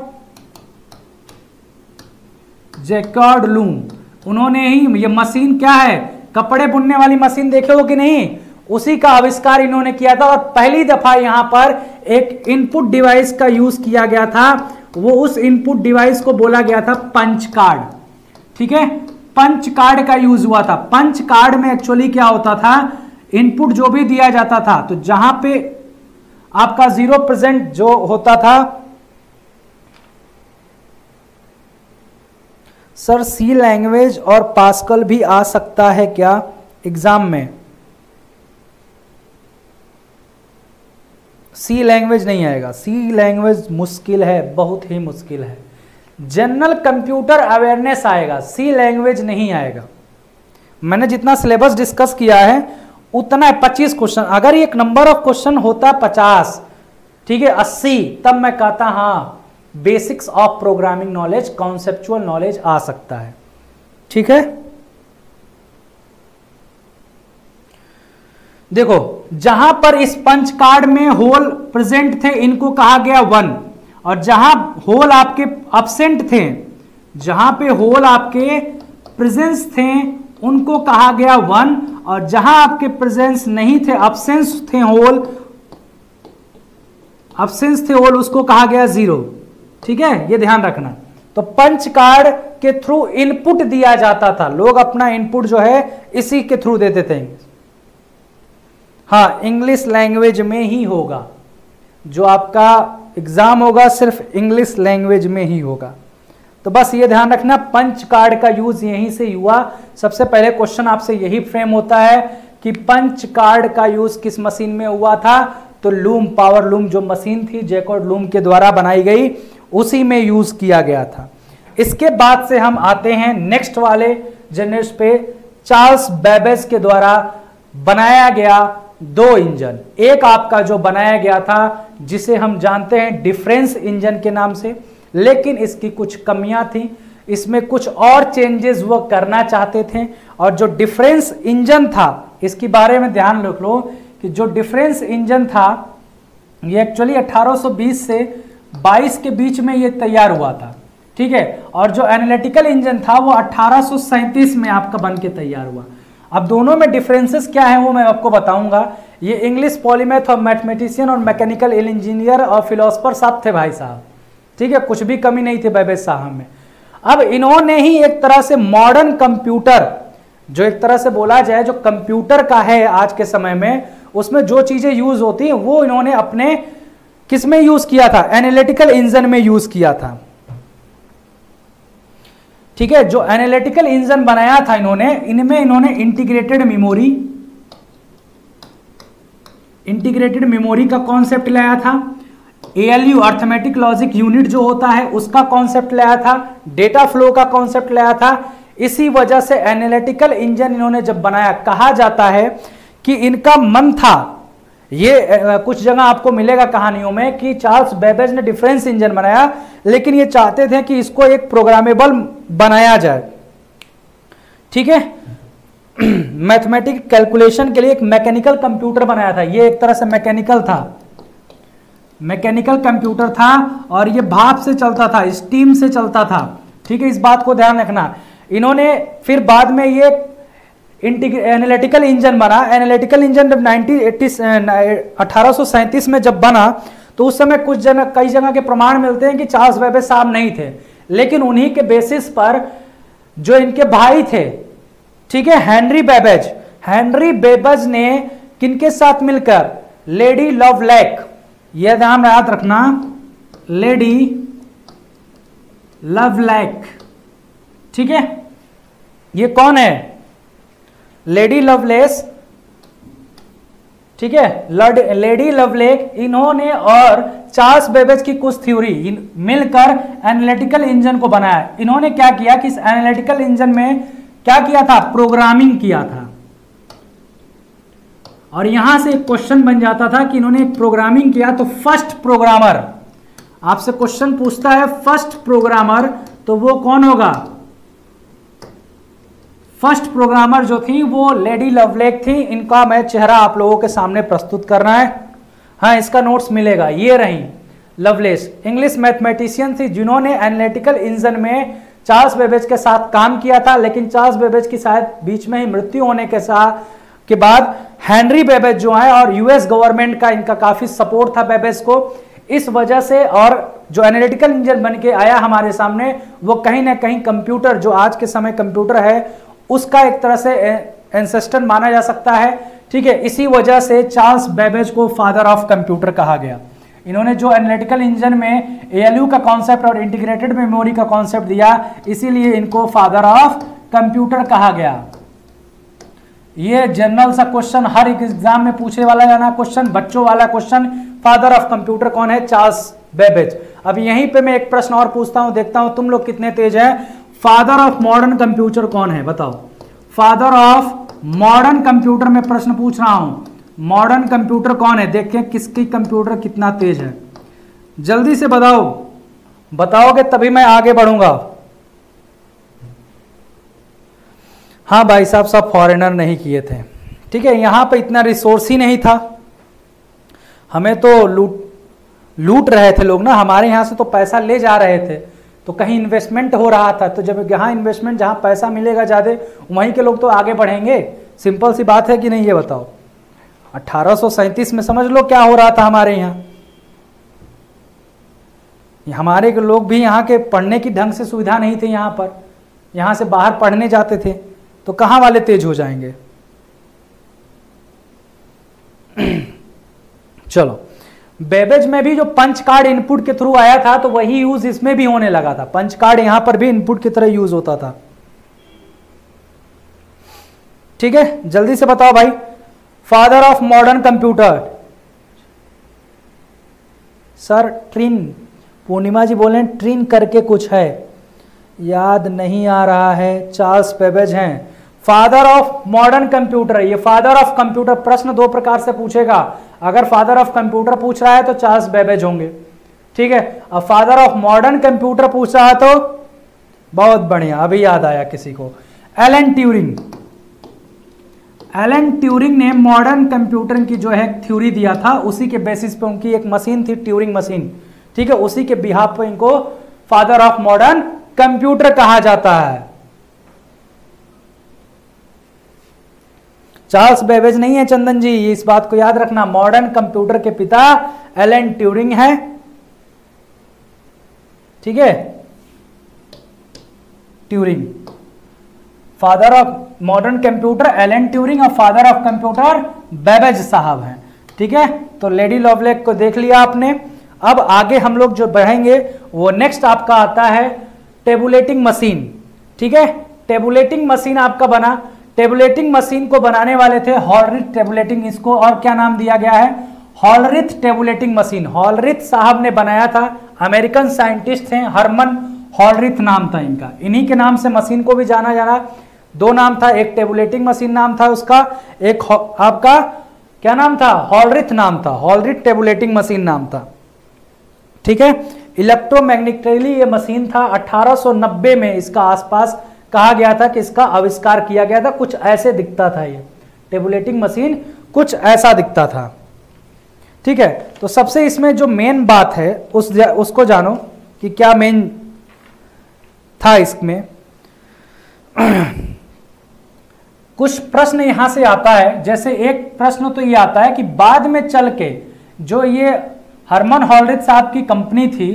जेकॉर्ड लूम उन्होंने ही ये मशीन क्या है? कपड़े बुनने वाली मशीन देखे हो कि नहीं? उसी का आविष्कार इन्होंने किया था और पहली दफ़ा यहाँ पर एक इनपुट डिवाइस का यूज़ किया गया था। वो उस इनपुट डिवाइस को बोला गया था पंच कार्ड ठीक है? पंच कार्ड का यूज़ हुआ था। पंच कार्ड में एक्चुअली क्या होता था? इनपुट जो भी दिया जाता था तो जहाँ पे आपका ज़ीरो परसेंट जो होता था सर, सी लैंग्वेज और पास्कल भी आ सकता है क्या एग्ज़ाम में? सी लैंग्वेज नहीं आएगा। सी लैंग्वेज मुश्किल है, बहुत ही मुश्किल है। जनरल कंप्यूटर अवेयरनेस आएगा, सी लैंग्वेज नहीं आएगा। मैंने जितना सिलेबस डिस्कस किया है, उतना है पच्चीस क्वेश्चन। अगर एक नंबर ऑफ़ क्वेश्चन होता पचास, ठीक है, अस्सी, तब मैं कहता हाँ basics of programming knowledge, conceptual knowledge आ सकता है। ठीक है? देखो, जहाँ पर इस पंच कार्ड में होल प्रेजेंट थे, इनको कहा गया वन। और जहाँ होल आपके अपसेंट थे, जहाँ पे होल आपके प्रेजेंस थे, उनको कहा गया वन। और जहाँ आपके प्रेजेंस नहीं थे अपसेंस थे होल अपसेंस थे होल, उसको कहा गया ज़ीरो ठीक है? ये ध्यान रखना। तो पंच कार्ड के थ्रू इनपुट दिया जाता था। लोग अपना इनपुट जो है, इसी के थ्रू देते थे। हाँ इंग्लिश लैंग्वेज में ही होगा। जो आपका एग्ज़ाम होगा, सिर्फ़ इंग्लिश लैंग्वेज में ही होगा। तो बस ये ध्यान रखना, पंच कार्ड का यूज़ यहीं से हुआ। सबसे पहले क्वेश्चन आपसे यही फ्रेम होता है कि पंच कार्ड का यूज़ किस मशीन में हुआ था? तो लूम पावर लूम जो मशीन थी जैकॉर्ड लूम के द्वारा बनाई गई। उसी में यूज़ किया गया था। इसके बाद से हम आते हैं नेक्स्ट वाले जनरेशन पे। चार्ल्स बेबेज के द्वारा बनाया गया दो इंजन। एक आपका जो बनाया गया था, जिसे हम जानते हैं डिफरेंस इंजन के नाम से, लेकिन इसकी कुछ कमियाँ थी। इसमें कुछ और चेंजेस वो करना चाहते थे, और जो डिफरेंस इंजन था, इसके बारे में ध्यान रख लो कि जो डिफरेंस इंजन था, ये एक्चुअली 1820 से 22 के बीच में ये तैयार हुआ था, ठीक है? और जो एनालिटिकल इंजन था, वो अठारह में आपका बन के तैयार हुआ। अब दोनों में डिफरेंसेस क्या है वो मैं आपको बताऊँगा। ये इंग्लिश पॉलीमैथ और मैथमेटिशियन और मैकेनिकल इंजीनियर और फिलोसफर साहब थे भाई साहब, ठीक है? कुछ भी कमी नहीं थी बैबे साहब में। अब इन्होंने ही एक तरह से मॉडर्न कंप्यूटर जो एक तरह से बोला जाए, जो कंप्यूटर का है आज के समय में, उसमें जो चीज़ें यूज़ होती हैं, वो इन्होंने अपने किसमें यूज़ किया था? एनालिटिकल इंजन में यूज़ किया था। ठीक है? जो एनालिटिकल इंजन बनाया था इन्होंने, इनमें इन्होंने इंटीग्रेटेड मेमोरी इंटीग्रेटेड मेमोरी का कॉन्सेप्ट लाया था। एएलयू अर्थमेटिक लॉजिक यूनिट जो होता है, उसका कॉन्सेप्ट लाया था। डेटा फ्लो का कॉन्सेप्ट लाया था। इसी वजह से एनालिटिकल इंजन इन्होंने जब बनाया, कहा जाता है कि इनका मन था ये कुछ जगह आपको मिलेगा कहानियों में कि चार्ल्स बेबेज ने डिफरेंस इंजन बनाया, लेकिन ये चाहते थे कि इसको एक प्रोग्रामेबल बनाया जाए। ठीक है? मैथमेटिक कैलकुलेशन के लिए एक मैकेनिकल कंप्यूटर बनाया था। ये एक तरह से मैकेनिकल था। मैकेनिकल कंप्यूटर था और ये भाप से चलता था, स्टीम से चलता था। ठीक है? इस बात को ध्यान रखना। इन्होंने फिर बाद में ये एनालिटिकल इंजन बना। एनालिटिकल इंजन जब नाइनटीन में जब बना तो उस समय कुछ जगह कई जगह के प्रमाण मिलते हैं कि चार्ल्स वेबेज साहब नहीं थे। लेकिन उन्हीं के बेसिस पर जो इनके भाई थे, ठीक है हेनरी बेबेज हेनरी बेबेज ने किनके साथ मिलकर? लेडी लव लैक यह ध्यान याद रखना। लेडी लव लैक ठीक है? ये कौन है? लेडी लवलेस ठीक है? लेडी लवलेक इन्होंने और चार्ल्स बेबेज की कुछ थ्योरी मिलकर एनालिटिकल इंजन को बनाया। इन्होंने क्या किया कि इस एनालिटिकल इंजन में क्या किया था? प्रोग्रामिंग किया था। और यहाँ से एक क्वेश्चन बन जाता था कि इन्होंने प्रोग्रामिंग किया तो फ़र्स्ट प्रोग्रामर आपसे क्वेश्चन पूछता है फ़र्स्ट प्रोग्रामर तो वो कौन होगा? फ़र्स्ट प्रोग्रामर जो थी, वो लेडी लवलेक थी। इनका मैं चेहरा आप लोगों के सामने प्रस्तुत करना है। हाँ इसका नोट्स मिलेगा। ये रही, लवलेस। इंग्लिश मैथमेटिशियन थी, जिन्होंने एनालिटिकल इंजन में चार्ल्स बेबेज के साथ काम किया था, लेकिन चार्ल्स बेबेज की शायद बीच में ही मृत्यु होने के साथ के बाद हेनरी बेबेज जो है और यूएस गवर्नमेंट का इनका काफ़ी सपोर्ट था बेबेज को। इस वजह से और जो एनालिटिकल इंजन बन के आया हमारे सामने, वो कहीं ना कहीं कंप्यूटर, जो आज के समय कंप्यूटर है उसका एक तरह से एंसेस्टर माना जा सकता है। ठीक है, इसी वजह से चार्ल्स बेबेज को फादर ऑफ़ कंप्यूटर कहा गया। इन्होंने जो एनालिटिकल इंजन में एएलयू का कॉन्सेप्ट और इंटीग्रेटेड मेमोरी का कॉन्सेप्ट दिया, इसीलिए इनको फादर ऑफ़ कंप्यूटर कहा गया। ये जनरल सा क्वेश्चन हर एक एग्ज़ाम में पूछे वाला जाना क्वेश्चन बच्चों वाला क्वेश्चन फादर ऑफ़ कंप्यूटर कौन है? Charles Babbage. अब यहीं पे मैं एक प्रश्न और पूछता हूँ, देखता हूँ तुम लोग कितने तेज है। फादर ऑफ़ मॉडर्न कंप्यूटर कौन है? बताओ। फादर ऑफ़ मॉडर्न कंप्यूटर में प्रश्न पूछ रहा हूँ। मॉडर्न कंप्यूटर कौन है? देखें किसकी कंप्यूटर कितना तेज है। जल्दी से बताओ। बताओगे तभी मैं आगे बढ़ूँगा। हाँ भाई साहब, सब फॉरेनर नहीं किए थे। ठीक है, यहाँ पे इतना रिसोर्स ही नहीं था। हमें तो लूट लूट रहे थे लोग ना। हमारे यहाँ से तो पैसा ले जा रहे थे। तो कहीं इन्वेस्टमेंट हो रहा था तो जब यहाँ इन्वेस्टमेंट जहाँ पैसा मिलेगा ज़्यादा, वहीं के लोग तो आगे बढ़ेंगे। सिंपल सी बात है कि नहीं, ये बताओ। अठारह में समझ लो क्या हो रहा था हमारे यहाँ। हमारे के लोग भी यहाँ के पढ़ने की ढंग से सुविधा नहीं थी यहाँ पर। यहाँ से बाहर पढ़ने जाते थे तो कहाँ वाले तेज हो जाएँगे? चलो। बेबेज में भी जो पंच कार्ड इनपुट के थ्रू आया था तो वही यूज़ इसमें भी होने लगा था। पंच कार्ड यहाँ पर भी इनपुट की तरह यूज़ होता था। ठीक है? जल्दी से बताओ भाई। Father of modern computer sir Turing Purnima ji बोले ट्रिन करके कुछ है। याद नहीं आ रहा है चार्ल्स पेबेज हैं। फादर ऑफ़ मॉडर्न कंप्यूटर ये फादर ऑफ़ कंप्यूटर प्रश्न दो प्रकार से पूछेगा। अगर फादर ऑफ़ कंप्यूटर पूछ रहा है तो चार्ल्स बेबेज होंगे। ठीक है? अब फादर ऑफ़ मॉडर्न कंप्यूटर पूछ रहा है तो बहुत बढ़िया। अभी याद आया किसी को। एलन ट्यूरिंग एलन ट्यूरिंग ने मॉडर्न कंप्यूटर की जो है थ्योरी दिया था, उसी के बेसिस पे उनकी एक मशीन थी ट्यूरिंग मशीन ठीक है? उसी के बिहाफ पे इनको फादर ऑफ़ मॉडर्न कंप्यूटर कहा जाता है। चार्ल्स बेबेज नहीं है चंदन जी, इस बात को याद रखना। मॉडर्न कंप्यूटर के पिता एलन ट्यूरिंग है। ठीक है? Turing. Father of modern computer Alan Turing और फादर ऑफ़ कंप्यूटर बेबेज साहब हैं। ठीक है? तो लेडी लॉवलेक को देख लिया आपने। अब आगे हम लोग जो बढ़ेंगे, वो नेक्स्ट आपका आता है टेबुलेटिंग मशीन। ठीक है? टेबुलेटिंग मशीन आपका बना। टेबुलेटिंग मशीन को बनाने वाले थे हॉलरिथ टेबुलेटिंग इसको, और क्या नाम दिया गया है? Hollerith tabulating machine. हॉलरिथ साहब ने बनाया था। अमेरिकन साइंटिस्ट थे हरमन हॉलरिथ नाम था इनका। इन्हीं के नाम से मशीन को भी जाना जाना। दो नाम था, एक टेबुलेटिंग मशीन नाम था उसका, एक आपका, क्या नाम था? हॉलरिथ नाम था। हॉलरिथ टेबुलेटिंग मशीन नाम था। ठीक है? इलेक्ट्रोमैग्नेटिकली ये मशीन था 1890 में, इसका आसपास कहा गया था कि इसका आविष्कार किया गया था, कुछ ऐसे दिखता था ये। टेबुलेटिंग मशीन कुछ ऐसा दिखता था। ठीक है? तो सबसे इसमें जो मेन बात है, उस उसको जानो कि क्या मेन था इसमें। कुछ प्रश्न यहाँ से आता है। जैसे एक प्रश्न तो ये आता है कि बाद में चल के जो ये हरमन हॉलरिथ साहब की कंपनी थी,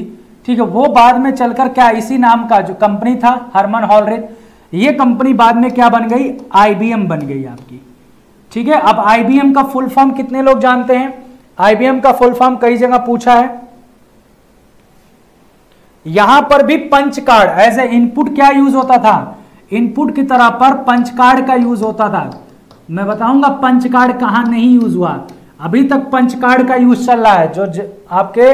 ठीक है, वो बाद में चलकर क्या इसी नाम का जो कंपनी था, हरमन हॉलरिथ? ये कंपनी बाद में क्या बन गई? आईबीएम बन गई आपकी। ठीक है? अब आईबीएम का फुल फॉर्म कितने लोग जानते हैं? आईबीएम का फुल फॉर्म कई जगह पूछा है। यहाँ पर भी punch card as a input क्या यूज़ होता था? इनपुट की तरह पर पंच कार्ड का यूज़ होता था। मैं बताऊँगा पंच कार्ड कहाँ नहीं यूज़ हुआ। अभी तक पंच कार्ड का यूज़ चल रहा है। जो ज, आपके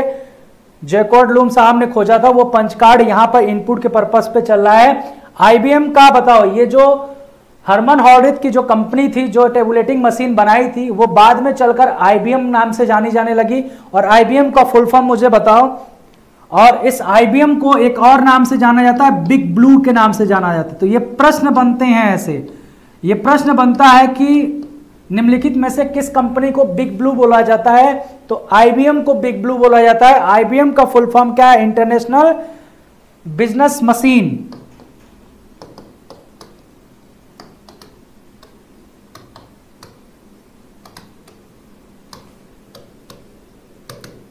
जेकोड लूम साहब ने खोजा था वो पंच कार्ड यहाँ पर इनपुट के पर्पज पे चल रहा है। आईबीएम का बताओ, ये जो हरमन हॉर्डिथ की जो कंपनी थी, जो टेबुलेटिंग मशीन बनाई थी, वो बाद में चलकर आईबीएम नाम से जानी जाने लगी। और आईबीएम का फुल फॉर्म मुझे बताओ। और इस आईबीएम को एक और नाम से जाना जाता है, बिग ब्लू के नाम से जाना जाता है। तो ये प्रश्न बनते हैं ऐसे। ये प्रश्न बनता है कि निम्नलिखित में से किस कंपनी को बिग ब्लू बोला जाता है? तो आईबीएम को बिग ब्लू बोला जाता है। आईबीएम का फुल फॉर्म क्या है? International business machine.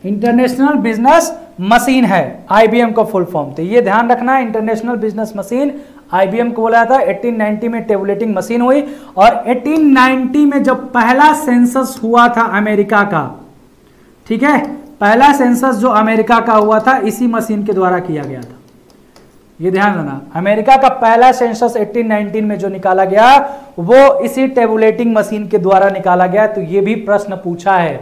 International business machine है आईबीएम का फुल फॉर्म तो ये ध्यान रखना है इंटरनेशनल बिज़नेस मशीन आईबीएम को बोला था 1890 में टेबुलेटिंग मशीन हुई और 1890 में जब पहला सेंसस हुआ था अमेरिका का, ठीक है? पहला सेंसस जो अमेरिका का हुआ था, इसी मशीन के द्वारा किया गया था। ये ध्यान रखना, अमेरिका का पहला सेंसस 1819 में जो निकाला गया, वो इसी टेबुलेटिंग मशीन के द्वारा निकाला गया तो ये भी प्रश्न पूछा है,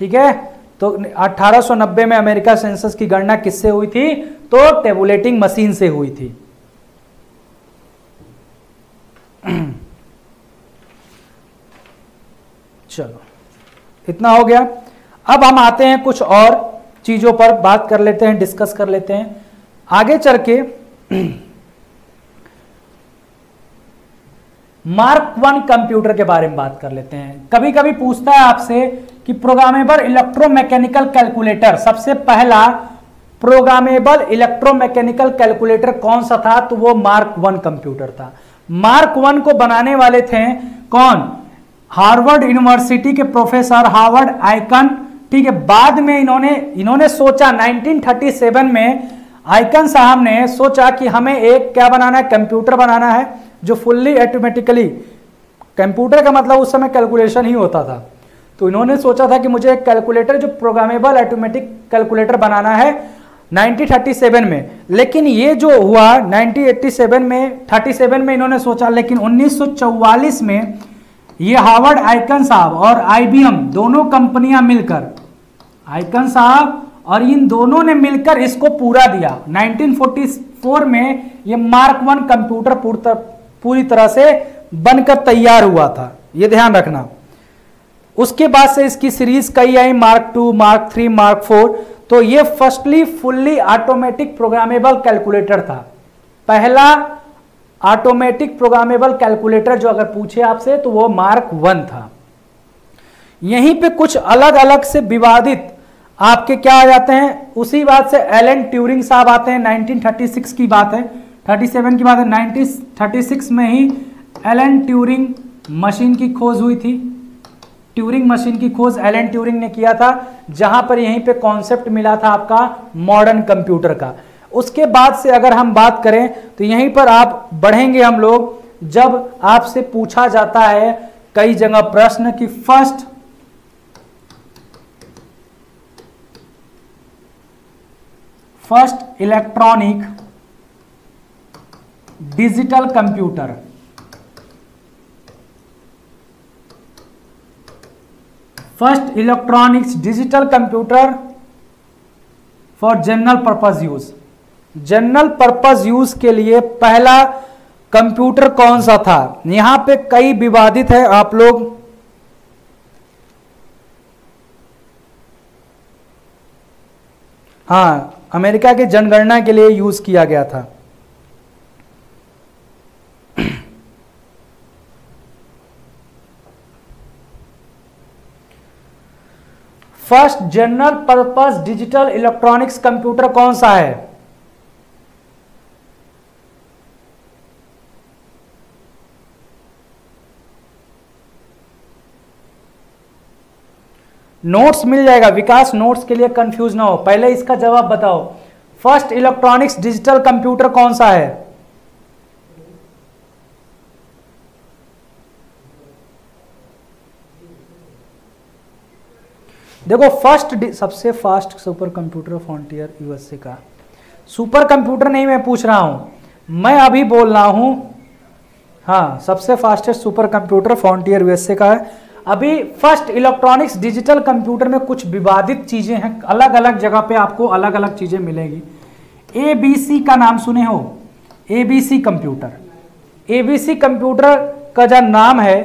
ठीक है? तो 1890 में अमेरिका सेंसस की गणना किससे हुई थी? तो टेबुलेटिंग मशीन से हुई थी। चलो, इतना हो गया। अब हम आते हैं कुछ और चीज़ों पर बात कर लेते हैं, डिस्कस कर लेते हैं। आगे चल के मार्क वन कंप्यूटर के बारे में बात कर लेते हैं। कभी कभी पूछता है आपसे कि प्रोग्रामेबल इलेक्ट्रोमैकेनिकल कैलकुलेटर सबसे पहला प्रोग्रामेबल इलेक्ट्रोमैकेनिकल कैलकुलेटर कौन सा था? तो वो मार्क वन कंप्यूटर था। मार्क वन को बनाने वाले थे कौन? हार्वर्ड यूनिवर्सिटी के प्रोफेसर हार्वर्ड आइकन ठीक है, बाद में इन्होंने इन्होंने सोचा 1937 में आइकन साहब ने सोचा कि हमें एक क्या बनाना है? कंप्यूटर बनाना है, जो फुल्ली ऑटोमेटिकली कंप्यूटर का मतलब उस समय कैलकुलेशन ही होता था। तो इन्होंने सोचा था कि मुझे एक कैलकुलेटर जो प्रोग्रामेबल ऑटोमेटिक कैलकुलेटर बनाना है 1937 में। लेकिन ये जो हुआ 1987 में 37 में इन्होंने सोचा, लेकिन 1944 में ये हार्वर्ड आइकन साहब और आईबीएम दोनों कंपनियाँ मिलकर, आइकन साहब और इन दोनों ने मिलकर इसको पूरा दिया। 1944 में ये मार्क वन कंप्यूटर पूरी तरह से बनकर तैयार हुआ था। ये ध्यान रखना। उसके बाद से इसकी सीरीज़ कई आई Mark two Mark three Mark four तो ये firstly fully automatic programmable calculator था। पहला ऑटोमेटिक प्रोग्रामेबल कैलकुलेटर जो अगर पूछे आपसे तो वो मार्क वन था। यहीं पे कुछ अलग अलग से विवादित आपके क्या आ जाते हैं? उसी बात से एलन ट्यूरिंग साहब आते हैं 1936 की बात है। 37 की बात है 1936 में ही एलन ट्यूरिंग मशीन की खोज हुई थी। ट्यूरिंग मशीन की खोज एलन ट्यूरिंग ने किया था, जहाँ पर यहीं पे कॉन्सेप्ट मिला था आपका मॉडर्न कंप्यूटर का। उसके बाद से अगर हम बात करें तो यहीं पर आप बढ़ेंगे हम लोग, जब आपसे पूछा जाता है कई जगह प्रश्न कि first first electronic digital computer first electronics digital computer for general purpose use general purpose use के लिए पहला कंप्यूटर कौन सा था? यहाँ पे कई विवादित है आप लोग। हाँ अमेरिका के जनगणना के लिए यूज़ किया गया था। First general purpose digital electronics computer कौन सा है? नोट्स मिल जाएगा। विकास नोट्स के लिए कंफ्यूज ना हो। पहले इसका जवाब बताओ। फ़र्स्ट इलेक्ट्रॉनिक्स डिजिटल कंप्यूटर कौन सा है? देखो फ़र्स्ट सबसे fast super computer Frontier USA का। सुपर कंप्यूटर नहीं मैं पूछ रहा हूँ। मैं अभी बोल रहा हूँ हाँ सबसे fastest super computer Frontier USA का है। अभी फ़र्स्ट इलेक्ट्रॉनिक्स डिजिटल कंप्यूटर में कुछ विवादित चीज़ें हैं। अलग अलग जगह पे आपको अलग अलग चीज़ें मिलेगी। एबीसी का नाम सुने हो? एबीसी कंप्यूटर एबीसी कंप्यूटर का जो नाम है,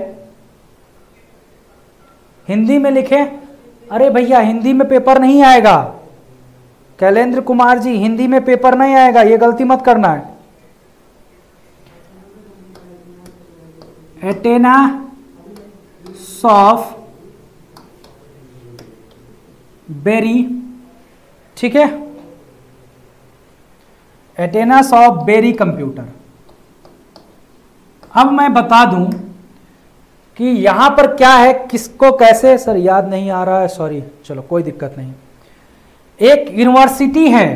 हिंदी में लिखे अरे भैया, हिंदी में पेपर नहीं आएगा। कैलेंद्र कुमार जी, हिंदी में पेपर नहीं आएगा, ये गलती मत करना। है एटेना सॉफ बेरी, ठीक है? Atanasoff Berry computer. अब मैं बता दूँ कि यहाँ पर क्या है, किसको कैसे, सर याद नहीं आ रहा है सॉरी चलो, कोई दिक्कत नहीं। एक यूनिवर्सिटी है,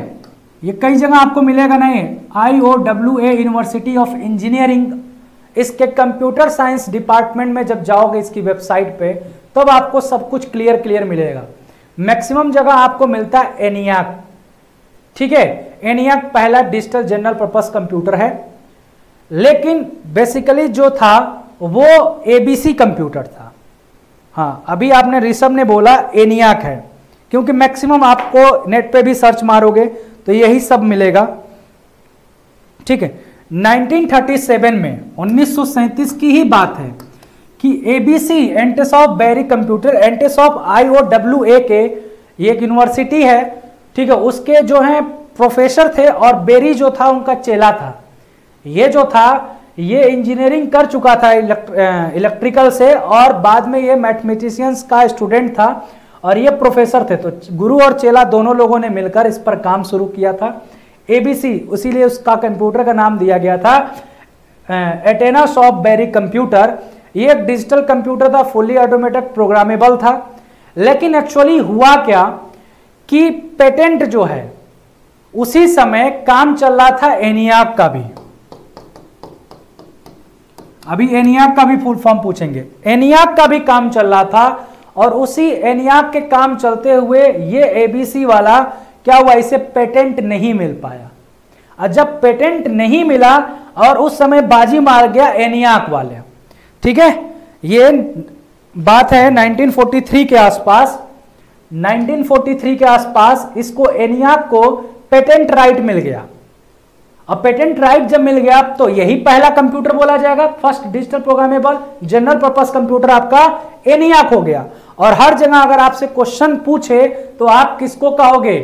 ये कई जगह आपको मिलेगा नहीं। I O W A university of engineering इसके कंप्यूटर साइंस डिपार्टमेंट में जब जाओगे इसकी वेबसाइट पे, तब आपको सब कुछ क्लियर क्लियर मिलेगा। मैक्सिमम जगह आपको मिलता है एनियाक ठीक है? एनियाक पहला डिजिटल जनरल पर्पस कंप्यूटर है। लेकिन बेसिकली जो था वो एबीसी कंप्यूटर था। हाँ अभी आपने ऋषभ ने बोला एनियाक है, क्योंकि मैक्सिमम आपको नेट पे भी सर्च मारोगे तो यही सब मिलेगा। ठीक है 1937 में उन्नीस की ही बात है कि ABC Atanasoff Berry computer Atanasoff I O W A के, ये एक यूनिवर्सिटी है। ठीक है, उसके जो है प्रोफेसर थे और बेरी जो था, उनका चेला था। ये जो था ये इंजीनियरिंग कर चुका था इलेक्ट्रिकल से और बाद में ये मैथमेटिशियंस का स्टूडेंट था और ये प्रोफेसर थे। तो गुरु और चेला दोनों लोगों ने मिलकर इस पर काम शुरू किया था। एबीसी उसीलिए उसका कंप्यूटर का नाम दिया गया था एटेना सॉफ बेरी कंप्यूटर ये एक डिजिटल कंप्यूटर था फुली ऑटोमेटिक प्रोग्रामेबल था। लेकिन एक्चुअली हुआ क्या कि पेटेंट जो है, उसी समय काम चल रहा था एनियाक का भी। अभी एनियाक का भी फुल फॉर्म पूछेंगे। एनियाक का भी काम चल रहा था और उसी एनियाक के काम चलते हुए ये एबीसी वाला क्या हुआ? इसे पेटेंट नहीं मिल पाया। और जब पेटेंट नहीं मिला और उस समय बाजी मार गया एनियाक वाले। ठीक है? ये बात है 1943 के आसपास। 1943 के आसपास इसको एनियाक को पेटेंट राइट मिल गया। अब पेटेंट राइट जब मिल गया तो यही पहला कंप्यूटर बोला जाएगा। First digital programmable general purpose computer आपका एनियाक हो गया। और हर जगह अगर आपसे क्वेश्चन पूछे तो आप किसको कहोगे?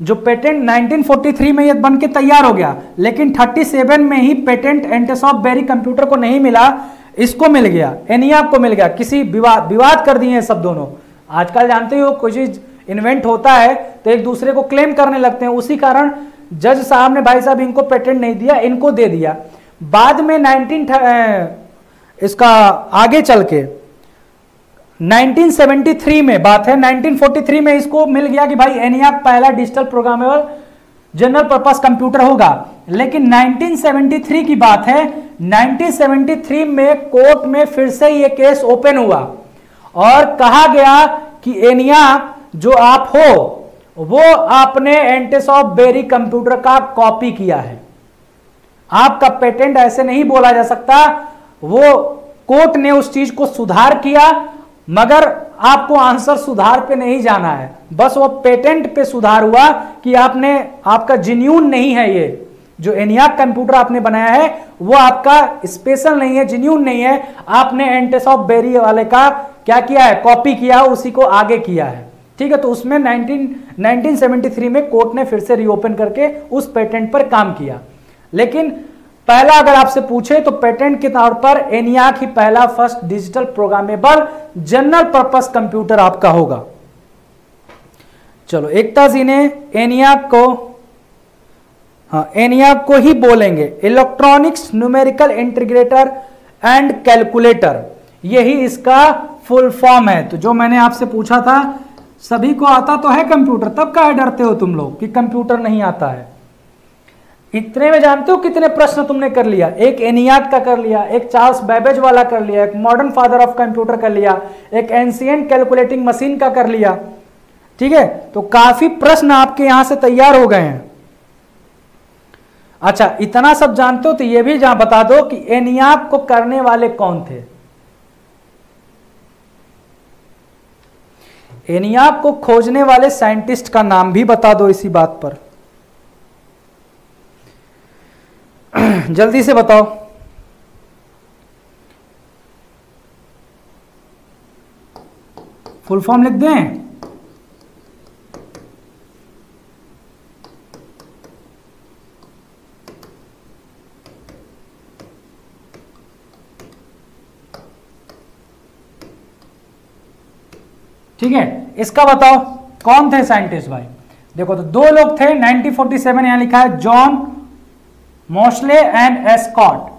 जो पेटेंट 1943 में ये बन के तैयार हो गया, लेकिन 37 में ही पेटेंट एंटेसॉफ बेरी कंप्यूटर को नहीं मिला, इसको मिल गया एनियाक को मिल गया। किसी विवाद विवाद कर दिए सब दोनों। आजकल जानते हो, कोई चीज़ इन्वेंट होता है तो एक दूसरे को क्लेम करने लगते हैं। उसी कारण जज साहब ने भाई साहब इनको पेटेंट नहीं दिया, इनको दे दिया। बाद में 19 इसका आगे चल के 1973 में बात है 1943 में इसको मिल गया कि भाई एनियाक पहला digital programmable general purpose computer होगा। लेकिन 1973 की बात है 1973 में कोर्ट में फिर से ये केस ओपन हुआ। और कहा गया कि एनियाक जो आप हो, वो आपने एंटेसॉफ बेरी कंप्यूटर का कॉपी किया है। आपका पेटेंट ऐसे नहीं बोला जा सकता, वो कोर्ट ने उस चीज़ को सुधार किया, मगर आपको आंसर सुधार पे नहीं जाना है। बस वो पेटेंट पे सुधार हुआ कि आपने, आपका जिन्यून नहीं है ये। जो एनियाक कंप्यूटर आपने बनाया है, वो आपका स्पेशल नहीं है जिन्यून नहीं है। आपने एंटेसॉफ बेरी वाले का क्या किया है? कॉपी किया, उसी को आगे किया है। ठीक है तो उसमें 19 1973 में कोर्ट ने फिर से रीओपन करके उस पेटेंट पर काम किया। लेकिन पहला अगर आपसे पूछे तो पेटेंट के तौर पर एनियाक ही पहला first digital programmable general purpose computer आपका होगा। चलो एकता जी ने एनियाक को हाँ एनियाक को ही बोलेंगे। Electronics numerical integrator and calculator यही इसका फुल फॉर्म है। तो जो मैंने आपसे पूछा था सभी को आता तो है कंप्यूटर, तब का डरते हो तुम लोग कि कंप्यूटर नहीं आता है? इतने में जानते हो कितने प्रश्न तुमने कर लिया? एक एनियाक का कर लिया, एक चार्ल्स बैबेज वाला कर लिया, एक मॉडर्न फादर ऑफ़ कंप्यूटर कर लिया, एक एंशियंट कैलकुलेटिंग मशीन का कर लिया। ठीक है? तो काफ़ी प्रश्न आपके यहाँ से तैयार हो गए हैं। अच्छा इतना सब जानते हो तो ये भी जहाँ बता दो कि एनियाक को करने वाले कौन थे? एनियाक को खोजने वाले साइंटिस्ट का नाम भी बता दो इसी बात पर। जल्दी से बताओ। फुल फॉर्म लिख दें? ठीक है? इसका बताओ, कौन थे साइंटिस्ट भाई? देखो तो दो लोग थे 1947 यहाँ लिखा है, जॉन मोस्ले एंड एस्कॉट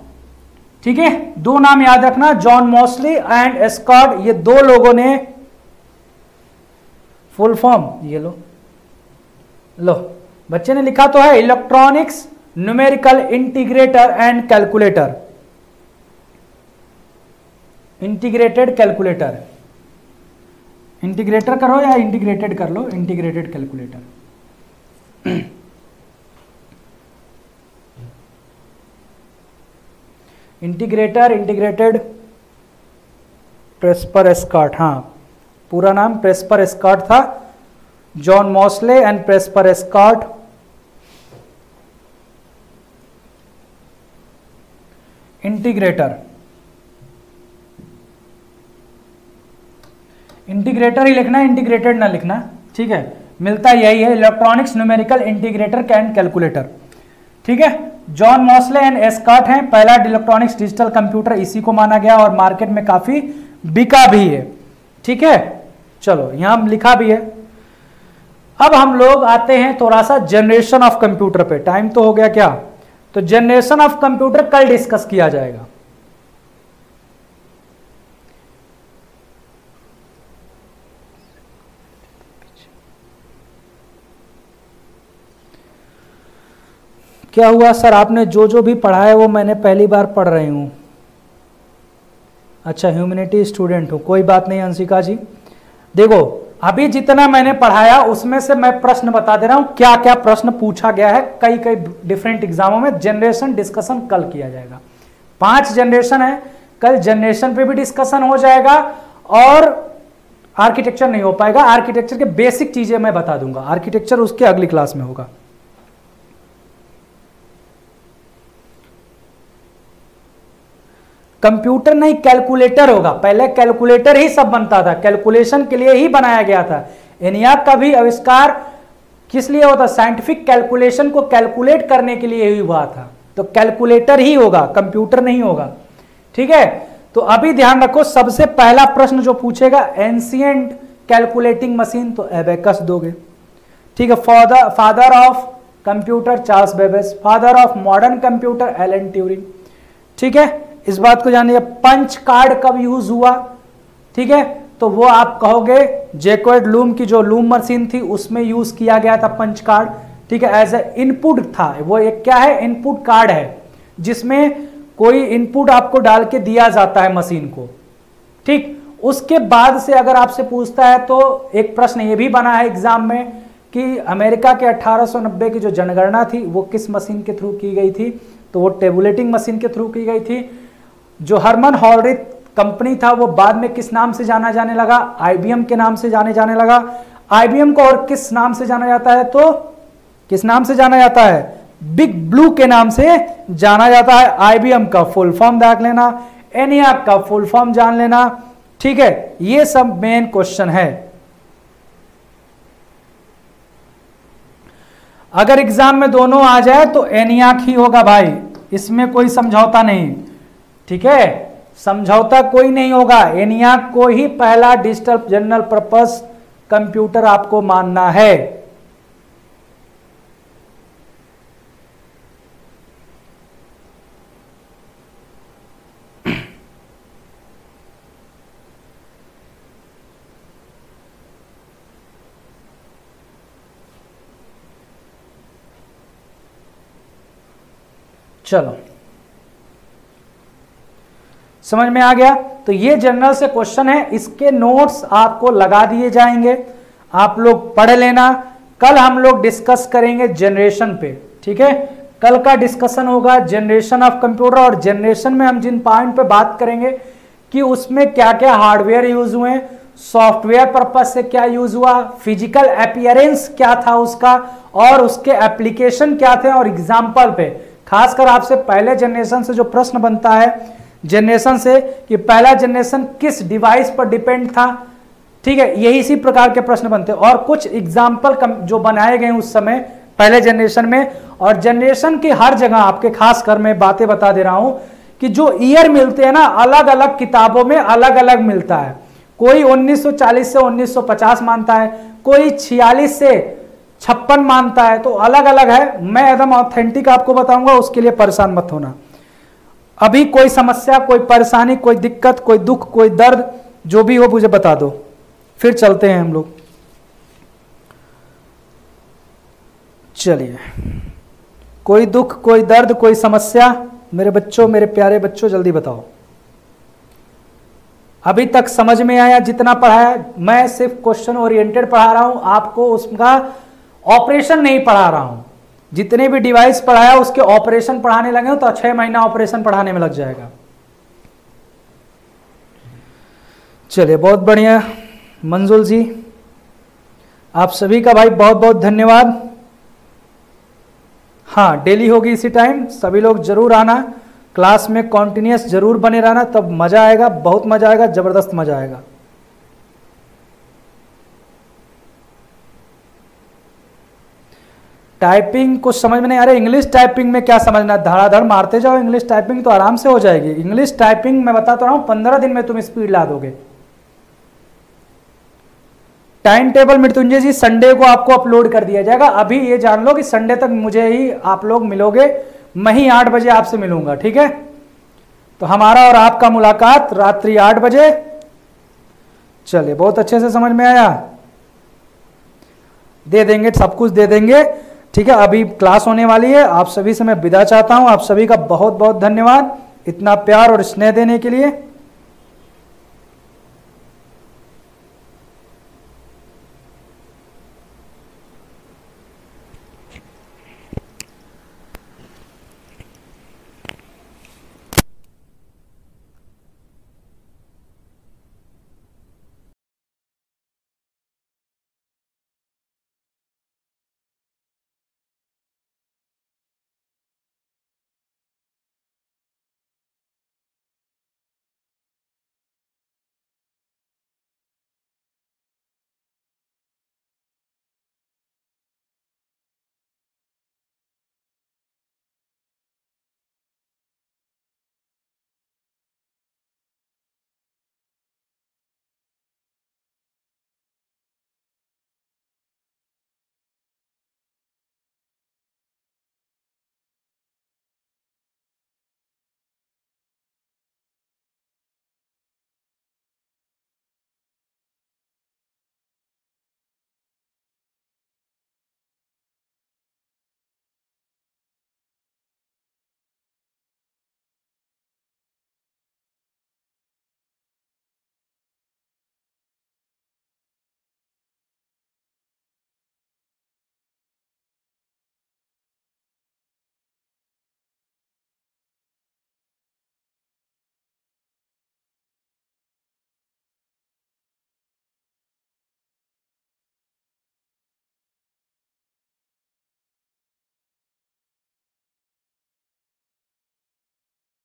ठीक है? दो नाम याद रखना, जॉन मोस्ली एंड एस्कॉट ये दो लोगों ने फुल फॉर्म, ये लो। लो, बच्चे ने लिखा तो है, electronics, numerical integrator and calculator. Integrated calculator. Integrator करो या इंटीग्रेटेड कर लो? Integrated calculator. Integrator, integrated, Presper escort हाँ पूरा नाम प्रेस्पर एस्कॉट था। जॉन मॉसले एंड प्रेस्पर एस्कॉट इंटीग्रेटर। इंटीग्रेटर ही लिखना इंटीग्रेटेड ना लिखना। ठीक है? मिलता यही है electronics numerical integrator and calculator ठीक है? जॉन मॉसले एंड एस्कॉट हैं। पहला इलेक्ट्रॉनिक्स डिजिटल कंप्यूटर इसी को माना गया और मार्केट में काफ़ी बिका भी है। ठीक है? चलो, यहाँ लिखा भी है। अब हम लोग आते हैं थोड़ा सा जनरेशन ऑफ़ कंप्यूटर पे। टाइम तो हो गया क्या? तो जनरेशन ऑफ़ कंप्यूटर कल डिस्कस किया जाएगा। क्या हुआ सर? आपने जो जो भी पढ़ा है वो मैंने पहली बार पढ़ रही हूँ। अच्छा ह्यूमनिटी स्टूडेंट हूँ। कोई बात नहीं, अंशिका जी। देखो, अभी जितना मैंने पढ़ाया, उसमें से मैं प्रश्न बता दे रहा हूँ क्या क्या प्रश्न पूछा गया है। कई कई डिफरेंट एग्जामों में जनरेशन डिस्कशन कल किया जाएगा। पाँच जनरेशन है, कल जनरेशन पे भी डिस्कशन हो जाएगा और आर्किटेक्चर नहीं हो पाएगा। आर्किटेक्चर के बेसिक चीज़ें मैं बता दूँगा। आर्किटेक्चर उसके अगली क्लास में होगा। कंप्यूटर नहीं, कैलकुलेटर होगा। पहले कैलकुलेटर ही सब बनता था, कैलकुलेशन के लिए ही बनाया गया था। एनियाक का भी आविष्कार किस लिए होता? साइंटिफिक कैलकुलेशन को कैलकुलेट करने के लिए ही हुआ था। तो कैलकुलेटर ही होगा, कंप्यूटर नहीं होगा। ठीक है? तो अभी ध्यान रखो, सबसे पहला प्रश्न जो पूछेगा एंशियंट कैलकुलेटिंग मशीन तो एबेकस दोगे। ठीक है, father father of computer Charles Babbage father of modern computer Alan Turing. ठीक है? इस बात को जानिए, पंच कार्ड कब यूज़ हुआ? ठीक है? तो वो आप कहोगे जेकोड लूम की जो लूम मशीन थी, उसमें यूज़ किया गया था पंच कार्ड। ठीक है? एज ए इनपुट था। वो एक क्या है? इनपुट कार्ड है। जिसमें कोई इनपुट आपको डाल के दिया जाता है मशीन को। ठीक? उसके बाद से अगर आपसे पूछता है तो एक प्रश्न ये भी बना है एग्ज़ाम में कि अमेरिका के 1890 की जो जनगणना थी, वो किस मशीन के थ्रू की गई थी? तो वो टेबुलेटिंग मशीन के थ्रू की गई थी। जो हरमन हॉलरिथ कंपनी था, वो बाद में किस नाम से जाना जाने लगा? आईबीएम के नाम से जाने जाने लगा। आईबीएम को और किस नाम से जाना जाता है? तो किस नाम से जाना जाता है? बिग ब्लू के नाम से जाना जाता है। आईबीएम का फुल फॉर्म देख लेना। एनियाक का फुल फॉर्म जान लेना। ठीक है, ये सब मेन क्वेश्चन है। अगर एग्ज़ाम में दोनों आ जाए तो एनियाक ही होगा भाई। इसमें कोई समझौता नहीं। ठीक है? समझौता कोई नहीं होगा। एनिया को ही पहला डिजिटल जनरल पर्पस कंप्यूटर आपको मानना है। चलो। समझ में आ गया? तो ये जनरल से क्वेश्चन है, इसके नोट्स आपको लगा दिए जाएँगे। आप लोग पढ़ लेना। कल हम लोग डिस्कस करेंगे जनरेशन पे, ठीक है? कल का डिस्कशन होगा जनरेशन ऑफ़ कंप्यूटर और जनरेशन में हम जिन पॉइंट पे बात करेंगे कि उसमें क्या क्या हार्डवेयर यूज़ हुए सॉफ्टवेयर पर्पज से क्या यूज़ हुआ फ़िज़िकल अपियरेंस क्या था उसका, और उसके एप्लीकेशन क्या थे, और एग्ज़ाम्पल पे। खासकर आपसे पहले जनरेशन से जो प्रश्न बनता है जनरेशन से कि पहला जनरेशन किस डिवाइस पर डिपेंड था? ठीक है, यही इसी प्रकार के प्रश्न बनते हैं। और कुछ एग्ज़ाम्पल जो बनाए गए उस समय, पहले जनरेशन में, और जनरेशन की हर जगह आपके खास कर मैं बातें बता दे रहा हूँ कि जो ईयर मिलते हैं ना अलग अलग किताबों में अलग अलग मिलता है। कोई 1940 से 1950 मानता है, कोई 46 से छप्पन मानता है तो अलग अलग है। मैं एकदम ऑथेंटिक आपको बताऊँगा, उसके लिए परेशान मत होना। अभी कोई समस्या, कोई परेशानी, कोई दिक्कत, कोई दुख, कोई दर्द, जो भी हो, मुझे बता दो। फिर चलते हैं हम लोग। चलिए। कोई दुख, कोई दर्द, कोई समस्या, मेरे बच्चों, मेरे प्यारे बच्चों, जल्दी बताओ। अभी तक समझ में आया, जितना पढ़ाया, मैं सिर्फ़ क्वेश्चन ओरिएंटेड पढ़ा रहा हूँ, आपको उसका ऑपरेशन नहीं पढ़ा रहा हूँ। जितने भी डिवाइस पढ़ाया, उसके ऑपरेशन पढ़ाने लगे तो छह महीना ऑपरेशन पढ़ाने में लग जाएगा। चलिए, बहुत बढ़िया। मंजुल जी, आप सभी का भाई बहुत बहुत धन्यवाद। हाँ डेली होगी इसी टाइम, सभी लोग ज़रूर आना। क्लास में कॉन्टिन्यूस ज़रूर बने रहना, तब मज़ा आएगा, बहुत मज़ा आएगा, ज़बरदस्त मज़ा आएगा। टाइपिंग कुछ समझ में नहीं आ रहा इंग्लिश टाइपिंग में क्या समझना धड़ाधड़ मारते जाओ, इंग्लिश टाइपिंग तो आराम से हो जाएगी। इंग्लिश टाइपिंग मैं बताता रहा हूँ, पंद्रह दिन में तुम स्पीड ला दोगे time table Mrityunjay ji, Sunday को आपको अपलोड कर दिया जाएगा। अभी ये जान लो कि संडे तक मुझे ही आप लोग मिलोगे। मैं ही आठ बजे आपसे मिलूँगा, ठीक है? तो हमारा और आपका मुलाकात रात्रि आठ बजे। चलिए, बहुत अच्छे से समझ में आया। दे देंगे, सब कुछ दे देंगे। ठीक है, अभी क्लास होने वाली है। आप सभी से मैं विदा चाहता हूँ। आप सभी का बहुत बहुत धन्यवाद। इतना प्यार और स्नेह देने के लिए।